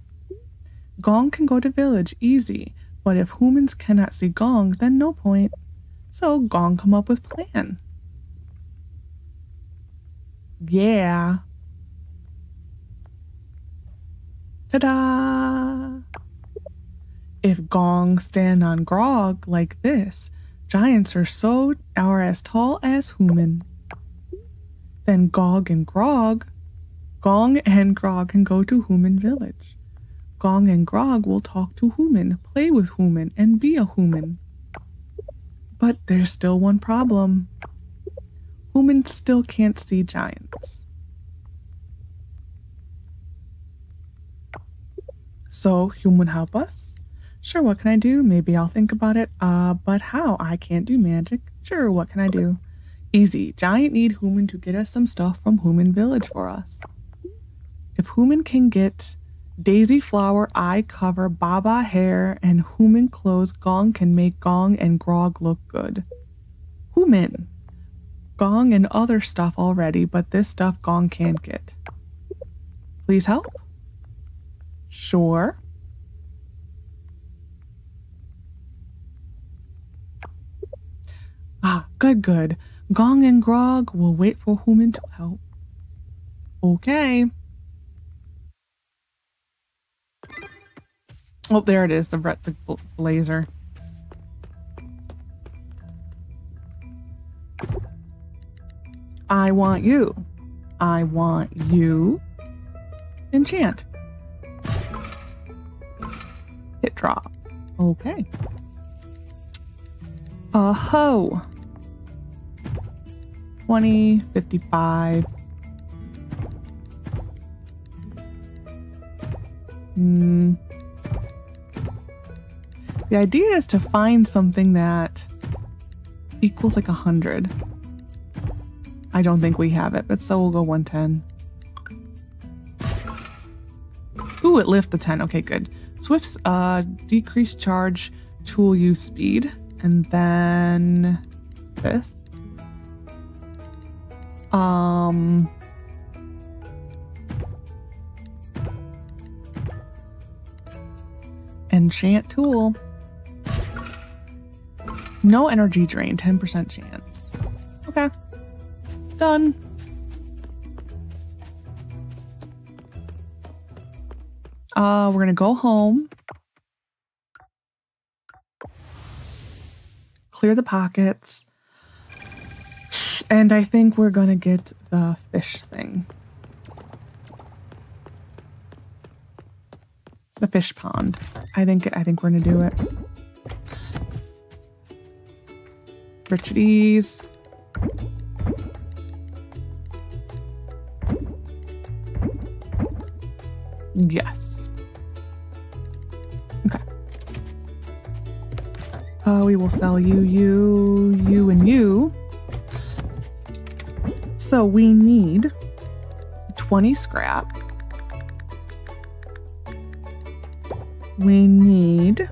Gong can go to village easy, but if humans cannot see Gong, then no point. So Gong come up with plan. Yeah. Ta-da! If Gong stand on Grog like this, giants are so are as tall as human. Then Gog and Grog, Gong and Grog can go to human village. Gong and Grog will talk to human, play with human, and be a human. But there's still one problem. Humans still can't see giants. So, human help us? Sure, what can I do? Maybe I'll think about it. Uh, but how? I can't do magic. Sure, what can I do? Easy. Giant need human to get us some stuff from human village for us. If human can get daisy flower eye cover baba hair and human clothes gong can make gong and grog look good. Human. Gong and other stuff already, but this stuff gong can't get. Please help? Sure. Ah, good, good. Gong and Grog will wait for Human to help. Okay. Oh, there it is, the, the blazer. I want you. I want you. Enchant. Hit drop. Okay. Uh ho. 20, 55. Hmm. The idea is to find something that equals like a 100. I don't think we have it, but so we'll go 110. Ooh, it lifted the 10. Okay, good. Swift's uh, decreased charge tool use speed. And then this. Um, enchant tool. No energy drain, 10% chance. Okay. Done. Uh, we're gonna go home. Clear the pockets. And I think we're gonna get the fish thing. The fish pond. I think I think we're gonna do it. Richies. Yes. Okay. Uh, we will sell you, you, you, and you. So we need 20 scrap. We need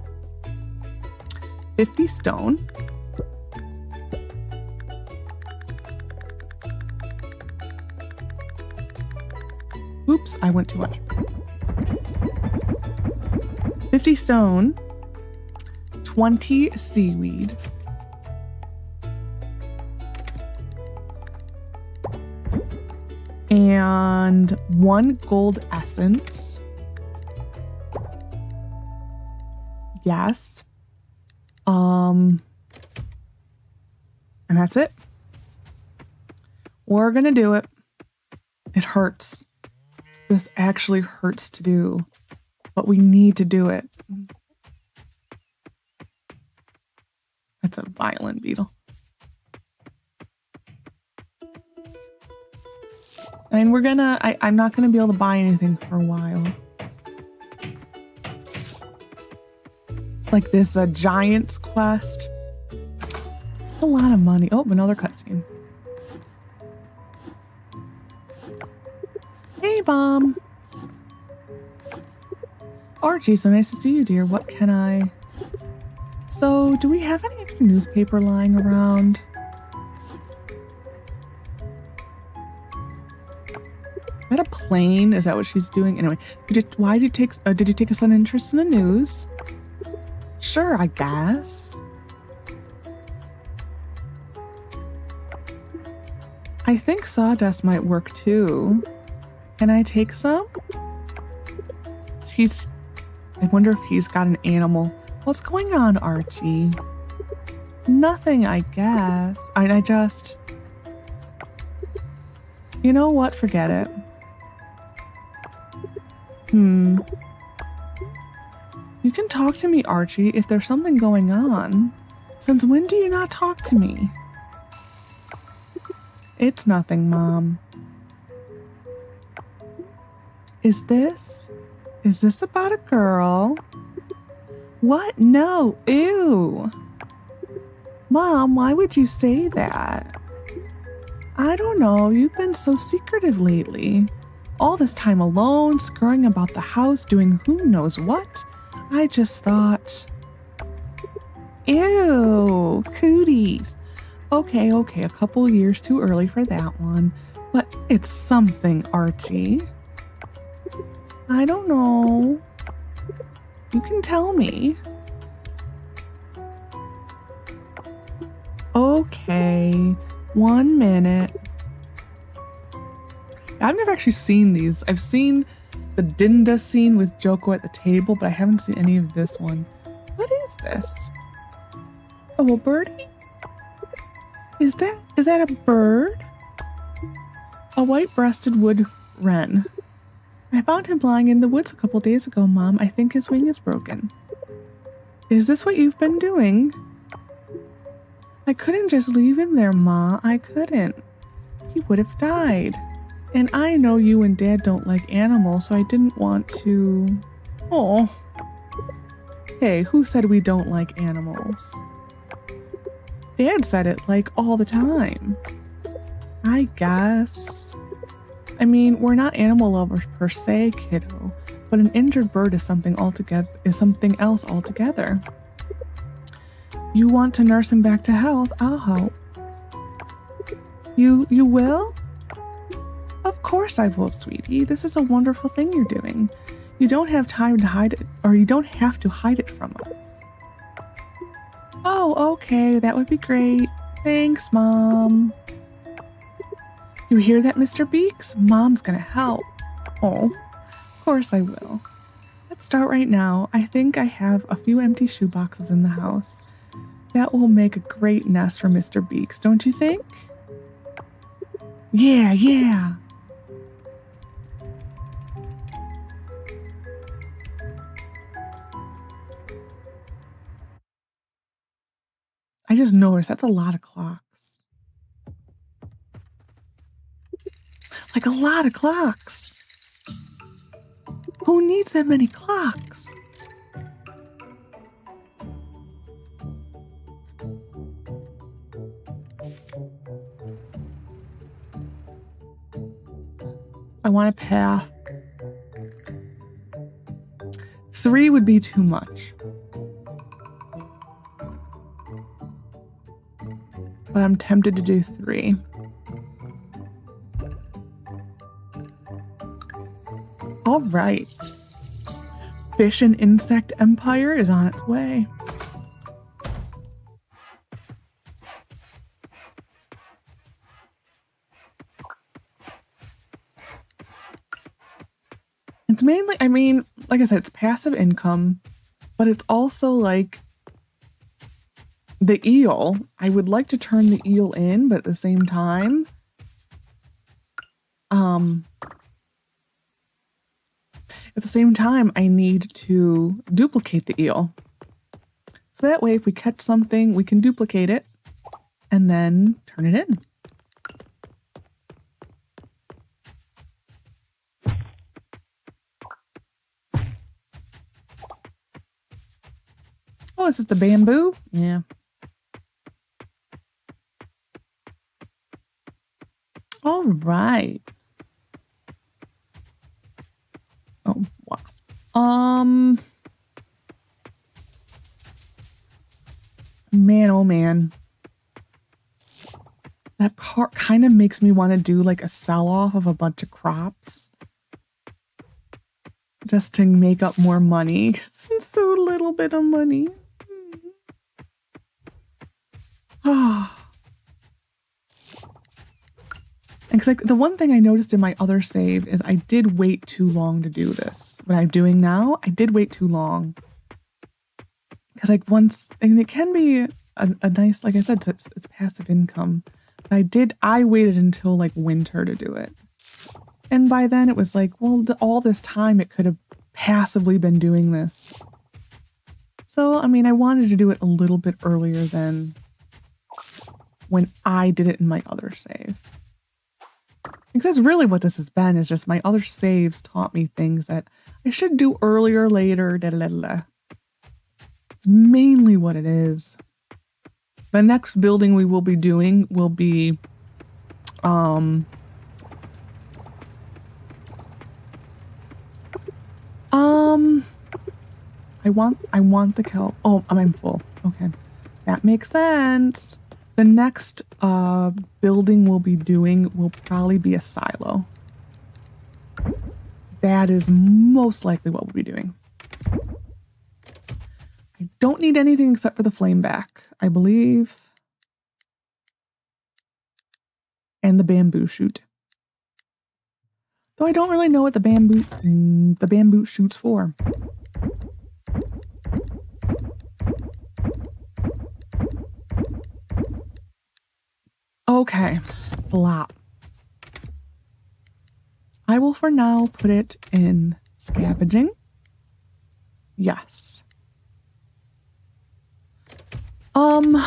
50 stone. Oops, I went too much. 50 stone, 20 seaweed. And one gold essence. Yes. Um, and that's it. We're gonna do it. It hurts. This actually hurts to do, but we need to do it. That's a violent beetle. I mean, we're gonna, I, I'm not gonna be able to buy anything for a while. Like this, a Giant's Quest. A lot of money. Oh, another cutscene. Hey, Mom. Archie, so nice to see you, dear. What can I... So, do we have any newspaper lying around? That a plane? Is that what she's doing? Anyway, did you, why did you take uh, did you take a sudden interest in the news? Sure, I guess. I think sawdust might work too. Can I take some? He's. I wonder if he's got an animal. What's going on, Archie? Nothing, I guess. I, I just. You know what? Forget it. Hmm. You can talk to me, Archie, if there's something going on. Since when do you not talk to me? It's nothing, Mom. Is this? Is this about a girl? What? No. Ew. Mom, why would you say that? I don't know. You've been so secretive lately. All this time alone, scurrying about the house, doing who knows what. I just thought. Ew, cooties. Okay, okay, a couple years too early for that one. But it's something, Archie. I don't know. You can tell me. Okay, one minute. I've never actually seen these. I've seen the Dinda scene with Joko at the table, but I haven't seen any of this one. What is this? Oh, a birdie? Is that is that a bird? A white-breasted wood wren. I found him lying in the woods a couple days ago, Mom. I think his wing is broken. Is this what you've been doing? I couldn't just leave him there, Ma. I couldn't. He would have died. And I know you and Dad don't like animals, so I didn't want to. Oh. Hey, who said we don't like animals? Dad said it like all the time. I guess. I mean, we're not animal lovers per se, kiddo, but an injured bird is something altogether is something else altogether. You want to nurse him back to health, I'll help. You you will? Of course I will, sweetie. This is a wonderful thing you're doing. You don't have time to hide it, or you don't have to hide it from us. Oh, okay, that would be great. Thanks, Mom. You hear that, Mr. Beaks? Mom's gonna help. Oh, of course I will. Let's start right now. I think I have a few empty shoe boxes in the house. That will make a great nest for Mr. Beaks, don't you think? Yeah, yeah. I just noticed that's a lot of clocks. Like a lot of clocks. Who needs that many clocks? I want a path. Three would be too much. But I'm tempted to do three. All right. Fish and Insect Empire is on its way. It's mainly, I mean, like I said, it's passive income, but it's also like the eel. I would like to turn the eel in, but at the same time, um, at the same time, I need to duplicate the eel. So that way, if we catch something, we can duplicate it and then turn it in. Oh, is this the bamboo? Yeah, All right. Oh, wasp. Um. Man, oh man. That part kind of makes me want to do like a sell off of a bunch of crops just to make up more money. so little bit of money. Ah. Because like the one thing I noticed in my other save is I did wait too long to do this. What I'm doing now, I did wait too long. Because like once, and it can be a, a nice, like I said, it's, it's passive income. But I did, I waited until like winter to do it. And by then it was like, well, all this time it could have passively been doing this. So, I mean, I wanted to do it a little bit earlier than when I did it in my other save. Because that's really what this has been, is just my other saves taught me things that I should do earlier, later, da da da. It's mainly what it is. The next building we will be doing will be um Um I want I want the kelp. Oh, I'm full. Okay. That makes sense. The next uh, building we'll be doing will probably be a silo. That is most likely what we'll be doing. I don't need anything except for the flame back, I believe. And the bamboo shoot. Though I don't really know what the bamboo mm, the bamboo shoot's for. Okay, flop. I will for now put it in scavenging. Yes. Um.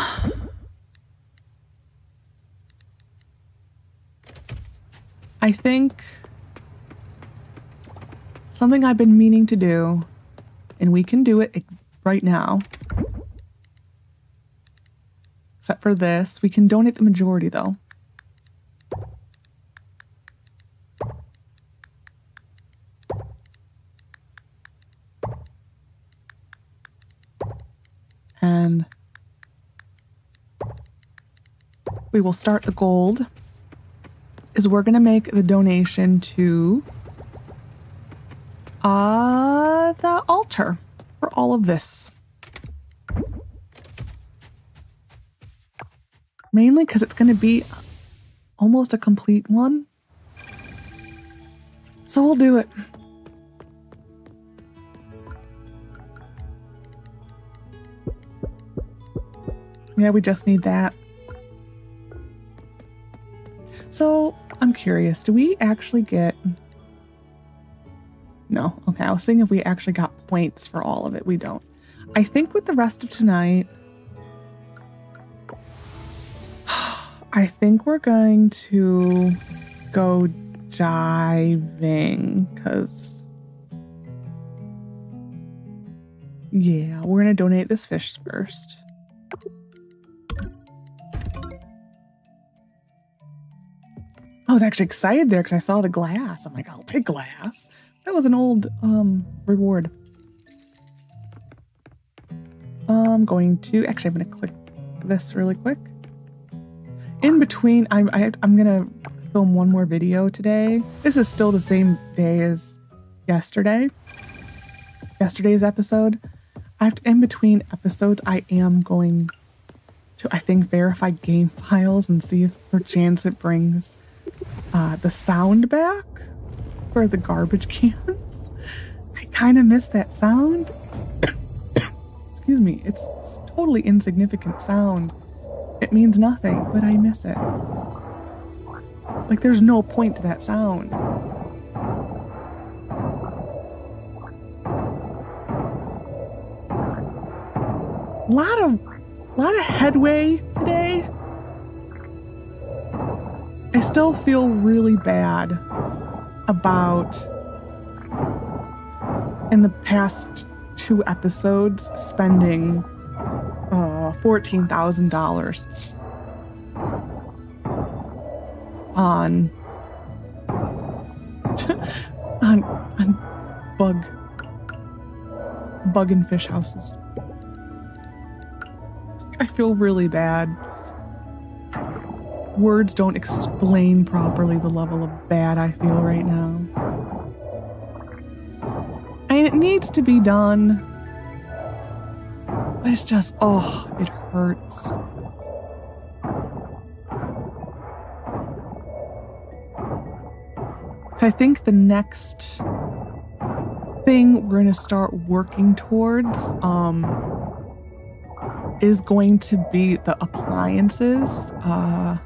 I think something I've been meaning to do, and we can do it right now, except for this. We can donate the majority though. And we will start the gold is we're going to make the donation to uh the altar for all of this. Mainly because it's going to be almost a complete one. So we'll do it. Yeah, we just need that. So I'm curious, do we actually get. No, okay, I was thinking if we actually got points for all of it. We don't. I think with the rest of tonight, I think we're going to go diving because. Yeah, we're going to donate this fish first. I was actually excited there because I saw the glass. I'm like, I'll take glass. That was an old um, reward. I'm going to actually. I'm going to click this really quick. In between, I'm I, am to film one more video today. This is still the same day as yesterday. Yesterday's episode. I have to, in between episodes, I am going to I think verify game files and see if perchance it brings uh, the sound back for the garbage cans. I kind of miss that sound. Excuse me, it's, it's totally insignificant sound. It means nothing, but I miss it. Like there's no point to that sound. A lot of lot of headway today. I still feel really bad about in the past two episodes spending uh, $14,000 on on on bug bug and fish houses. I feel really bad. Words don't explain properly the level of bad I feel right now. And it needs to be done. But it's just, oh, it hurts. I think the next thing we're going to start working towards um, is going to be the appliances uh,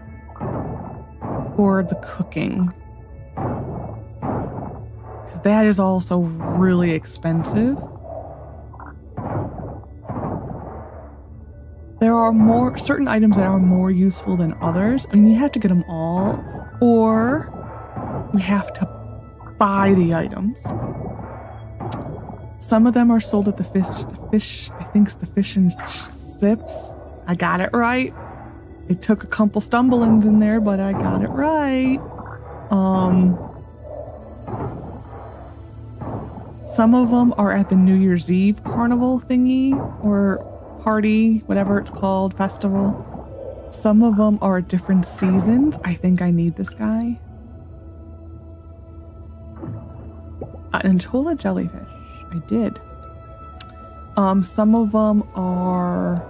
for the cooking. That is also really expensive. Are more certain items that are more useful than others. I mean, you have to get them all, or we have to buy the items. Some of them are sold at the fish, fish, I think it's the fish and sips. I got it right. It took a couple stumblings in there, but I got it right. Um, some of them are at the New Year's Eve carnival thingy or party, whatever it's called, festival. Some of them are different seasons. I think I need this guy. An Atolla jellyfish. I did. Um, some of them are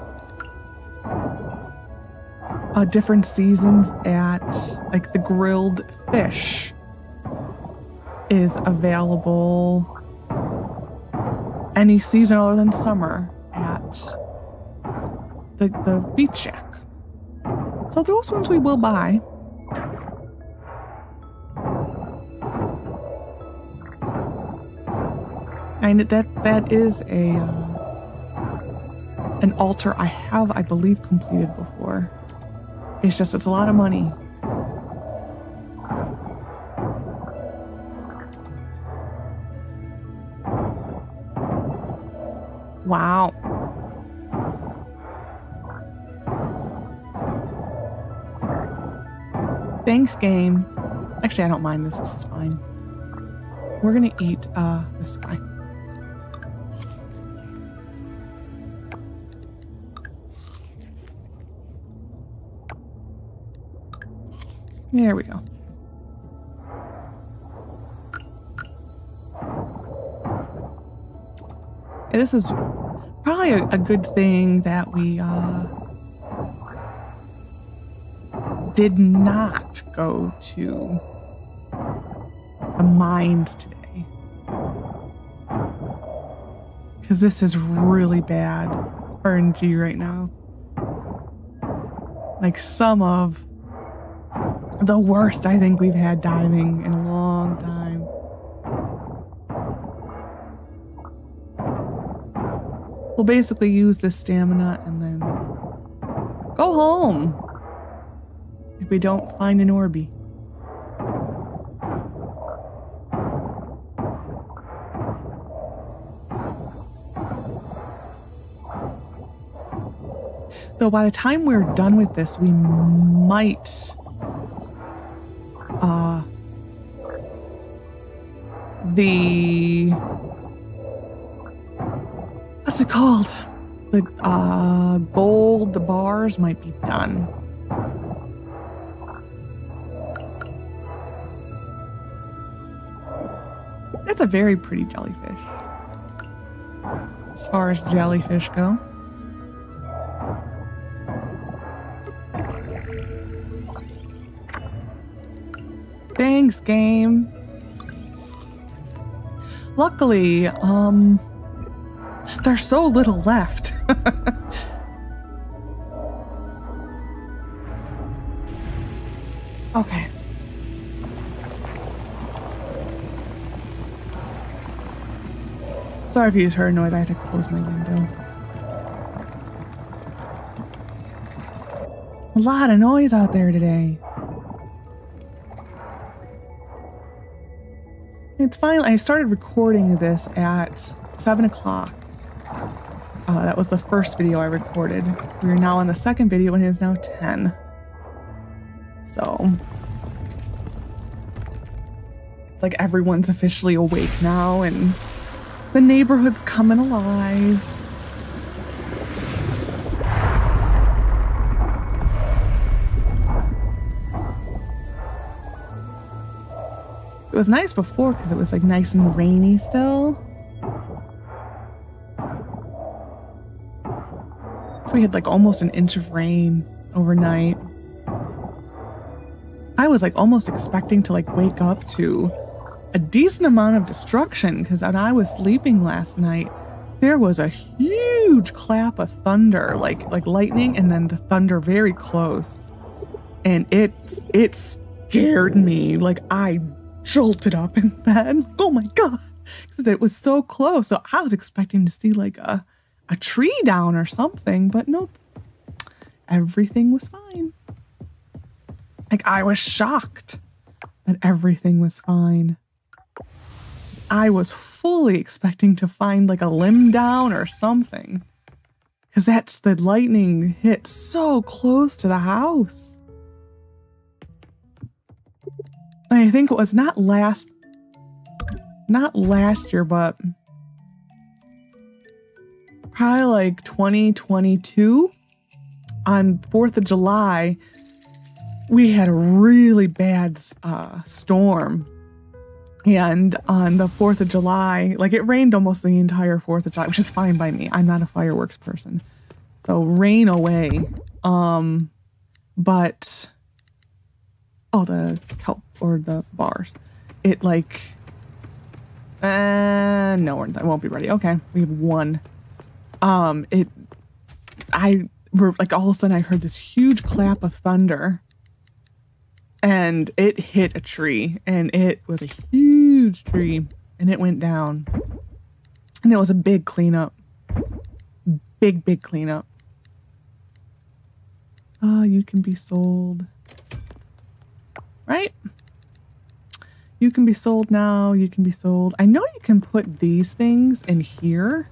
uh, different seasons at like the grilled fish is available any season other than summer at the the beach shack. So those ones we will buy. And that that is a uh, an altar I have, I believe, completed before. It's just it's a lot of money. Wow. Thanks, game. Actually, I don't mind this. This is fine. We're gonna eat uh, this guy. There we go. This is probably a, a good thing that we uh, did not go to the mines today. Because this is really bad RNG right now. Like some of the worst I think we've had diving in a long time. We'll basically use this stamina and then go home if we don't find an Orby. Though by the time we're done with this, we might uh, the what's it called? The uh, gold, the bars might be done. That's a very pretty jellyfish. As far as jellyfish go. Thanks, game. Luckily, um, there's so little left. okay. Sorry if you just heard noise, I had to close my window. A lot of noise out there today. It's fine. I started recording this at 7 o'clock. Uh, that was the first video I recorded. We are now on the second video and it is now 10. So it's like everyone's officially awake now and the neighborhood's coming alive. It was nice before because it was like nice and rainy still. So we had like almost an inch of rain overnight. I was like almost expecting to like wake up to a decent amount of destruction because when I was sleeping last night, there was a huge clap of thunder, like like lightning, and then the thunder very close, and it it scared me. Like I jolted up in bed. Oh my god, because it was so close. So I was expecting to see like a a tree down or something, but nope. Everything was fine. Like I was shocked that everything was fine. I was fully expecting to find like a limb down or something. Because that's the lightning hit so close to the house. And I think it was not last, not last year, but probably like 2022 on 4th of July, we had a really bad uh, storm. And on the 4th of July, like it rained almost the entire 4th of July, which is fine by me. I'm not a fireworks person. So rain away. Um, but oh, the kelp or the bars. It like, uh, no, I won't be ready. Okay, we have one. Um, it, I were like all of a sudden I heard this huge clap of thunder, and it hit a tree, and it was a huge tree, and it went down, and it was a big cleanup, big big cleanup. Ah, oh, you can be sold right? You can be sold now. You can be sold. I know you can put these things in here.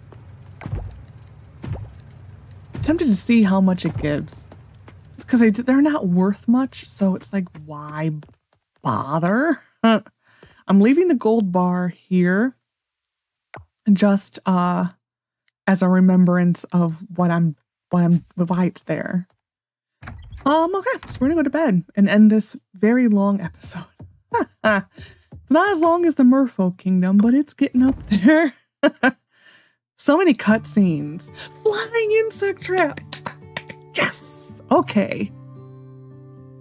tempted to see how much it gives. It's because they're not worth much, so it's like, why bother? I'm leaving the gold bar here just uh as a remembrance of what I'm what I'm why it's there. Um, okay, so we're gonna go to bed and end this very long episode. it's not as long as the Merfolk Kingdom, but it's getting up there. so many cutscenes. Flying insect trap. Yes. Okay.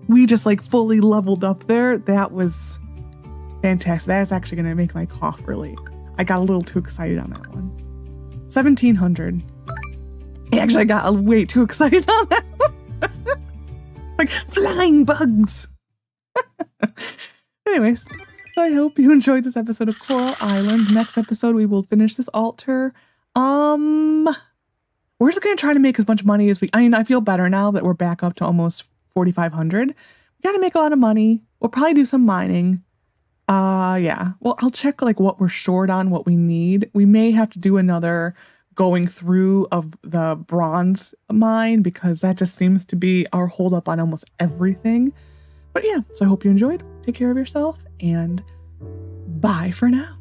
We just like fully leveled up there. That was fantastic. That's actually gonna make my cough really. I got a little too excited on that one. 1700. I Actually, got a way too excited on that one like flying bugs. Anyways, so I hope you enjoyed this episode of Coral Island. Next episode, we will finish this altar. Um, we're just gonna try to make as much money as we. I mean, I feel better now that we're back up to almost forty five hundred. We got to make a lot of money. We'll probably do some mining. Uh, yeah. Well, I'll check like what we're short on, what we need. We may have to do another going through of the bronze mine because that just seems to be our holdup on almost everything. But yeah, so I hope you enjoyed. Take care of yourself and bye for now.